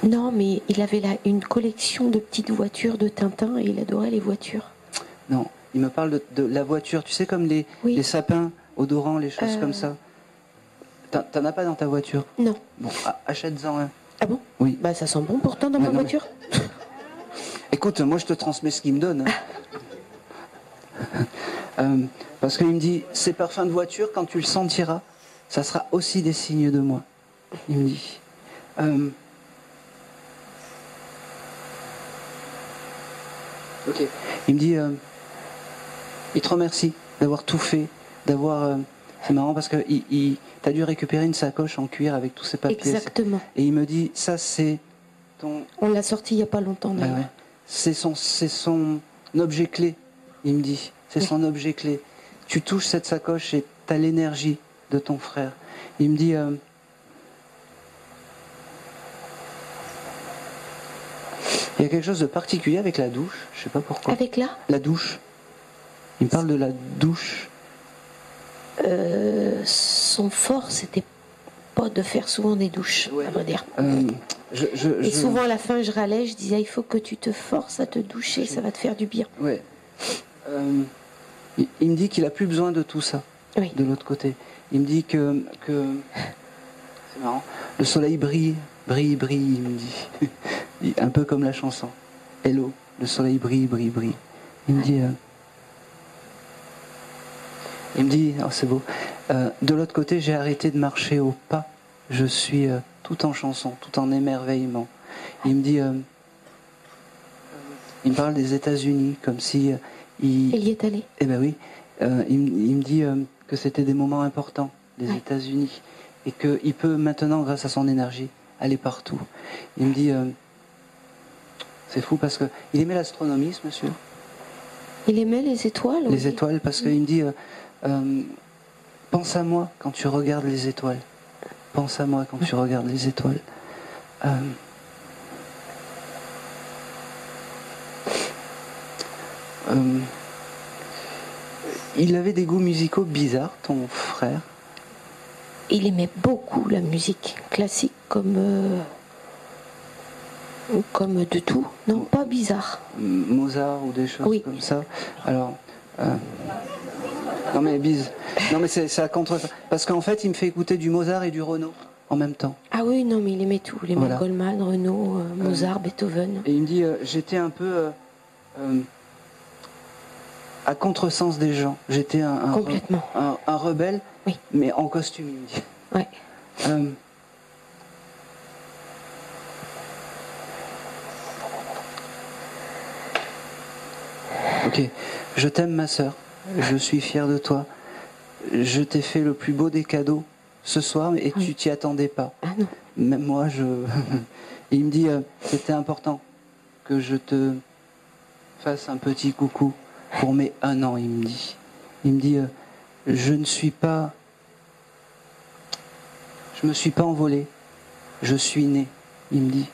Non, mais il avait là une collection de petites voitures de Tintin et il adorait les voitures. Non. Il me parle de, de la voiture. Tu sais, comme les, Oui. les sapins odorants, les choses Euh. comme ça? T'en as pas dans ta voiture? Non. Bon, achète-en un. Ah bon Oui. Bah ça sent bon pourtant dans ma mais- voiture. Écoute, moi je te transmets ce qu'il me donne. hein. Euh, parce qu'il me dit, ces parfums de voiture, quand tu le sentiras, ça sera aussi des signes de moi. Il me dit. Euh, ok. Il me dit, euh, il te remercie d'avoir tout fait, d'avoir. C'est marrant parce que il, il- t'as dû récupérer une sacoche en cuir avec tous ces papiers. Exactement. Et il me dit, ça c'est ton, On l'a sorti il y a pas longtemps ouais. C'est son, c'est son objet clé, il me dit. C'est Oui. son objet clé. Tu touches cette sacoche et tu as l'énergie de ton frère. Il me dit. euh, il y a quelque chose de particulier avec la douche, je sais pas pourquoi. Avec là, La douche. Il me parle de la douche. Euh, son fort c'était pas de faire souvent des douches, Ouais. à vrai dire. Euh, je, je- Et je- souvent à la fin je râlais, je disais il faut que tu te forces à te doucher, ça va te faire du bien. Ouais. Euh, il, me dit qu'il a plus besoin de tout ça. Oui. De l'autre côté, il me dit que que c'est marrant. Le soleil brille, brille, brille. Il me dit, un peu comme la chanson. Hello, le soleil brille, brille, brille. Il me dit. Il me dit, oh, c'est beau. Euh, de l'autre côté, j'ai arrêté de marcher au pas. Je suis euh, tout en chanson, tout en émerveillement. Il me dit, euh, il me parle des États-Unis comme si il, Il y est allé. eh ben oui, il, me- il me dit que c'était des moments importants, Ouais. États-Unis, et qu'il peut maintenant, grâce à son énergie, aller partout. Il me dit, c'est fou parce que il aimait l'astronomie, ce monsieur, Il aimait les étoiles. les oui. étoiles, parce qu'il me dit, euh, pense à moi quand tu regardes les étoiles. Pense à moi quand tu regardes les étoiles. Euh, euh, il avait des goûts musicaux bizarres, ton frère. Il aimait beaucoup la musique classique comme comme de tout. Non, pas bizarre. Mozart ou des choses Oui. comme ça. Alors, euh, non mais bise. Non mais c'est à contre parce qu'en fait il me fait écouter du Mozart et du Renaud en même temps. Ah oui, non, mais il aimait tout. Il aimait Voilà. Goldman, Renaud, euh, Mozart, Beethoven. Et il me dit euh, j'étais un peu euh, à contresens des gens. J'étais un, un, Complètement. un- un rebelle, Oui. mais en costume. Il me dit. Ouais. Ok, je t'aime ma sœur, je suis fier de toi. Je t'ai fait le plus beau des cadeaux ce soir et tu t'y attendais pas. Ah non. Même moi, je. Il me dit, euh, c'était important que je te fasse un petit coucou pour mes un an, il me dit. Il me dit, euh, je ne suis pas. Je me suis pas envolé. Je suis né, il me dit.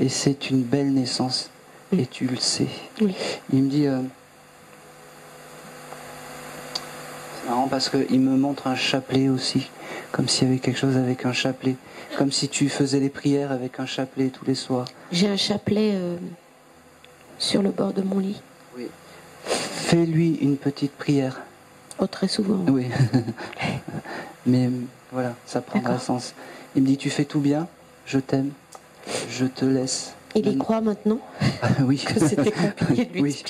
Et c'est une belle naissance. Et tu le sais. Il me dit. euh, c'est marrant parce qu'il me montre un chapelet aussi. Comme s'il y avait quelque chose avec un chapelet. Comme si tu faisais les prières avec un chapelet tous les soirs. J'ai un chapelet euh, sur le bord de mon lit. Fais-lui une petite prière. Oh, très souvent. Oui. Mais voilà, ça prendra sens. Il me dit Tu fais tout bien, je t'aime, je te laisse. Il y croit maintenant Ah, oui. que c'était compliqué de lui Oui.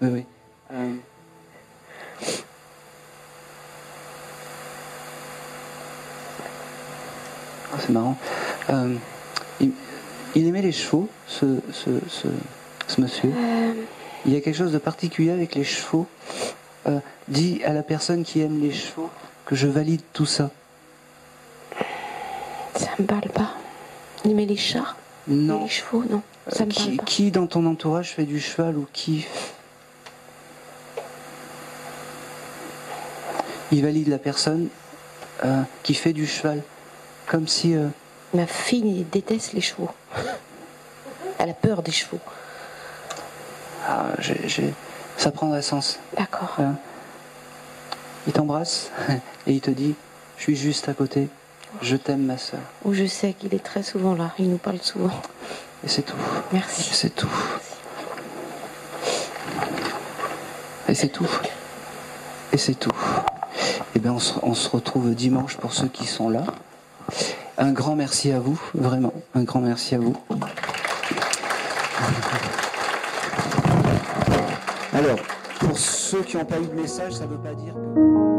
Oui, oui. Euh, c'est marrant. Euh, il, il aimait les chevaux, ce, ce, ce, ce monsieur. Euh, Il y a quelque chose de particulier avec les chevaux. Euh, dis à la personne qui aime les chevaux que je valide tout ça. ça me parle pas. Il aimait les chats? Non. Les chevaux, non. Ça me parle qui, pas. qui dans ton entourage fait du cheval ou qui Il valide la personne qui fait du cheval. Comme si... euh, Ma fille déteste les chevaux. Elle a peur des chevaux. ah, j'ai- ça prendrait sens. D'accord. Hein il t'embrasse et il te dit, je suis juste à côté, je t'aime ma soeur. Ou je sais qu'il est très souvent là. Il nous parle souvent. Et c'est tout. Et Merci. c'est tout. Et c'est tout. Et c'est tout. Eh bien, on se, on se retrouve dimanche pour ceux qui sont là. Un grand merci à vous, vraiment. Un grand merci à vous. Alors, pour ceux qui n'ont pas eu de message, ça ne veut pas dire que...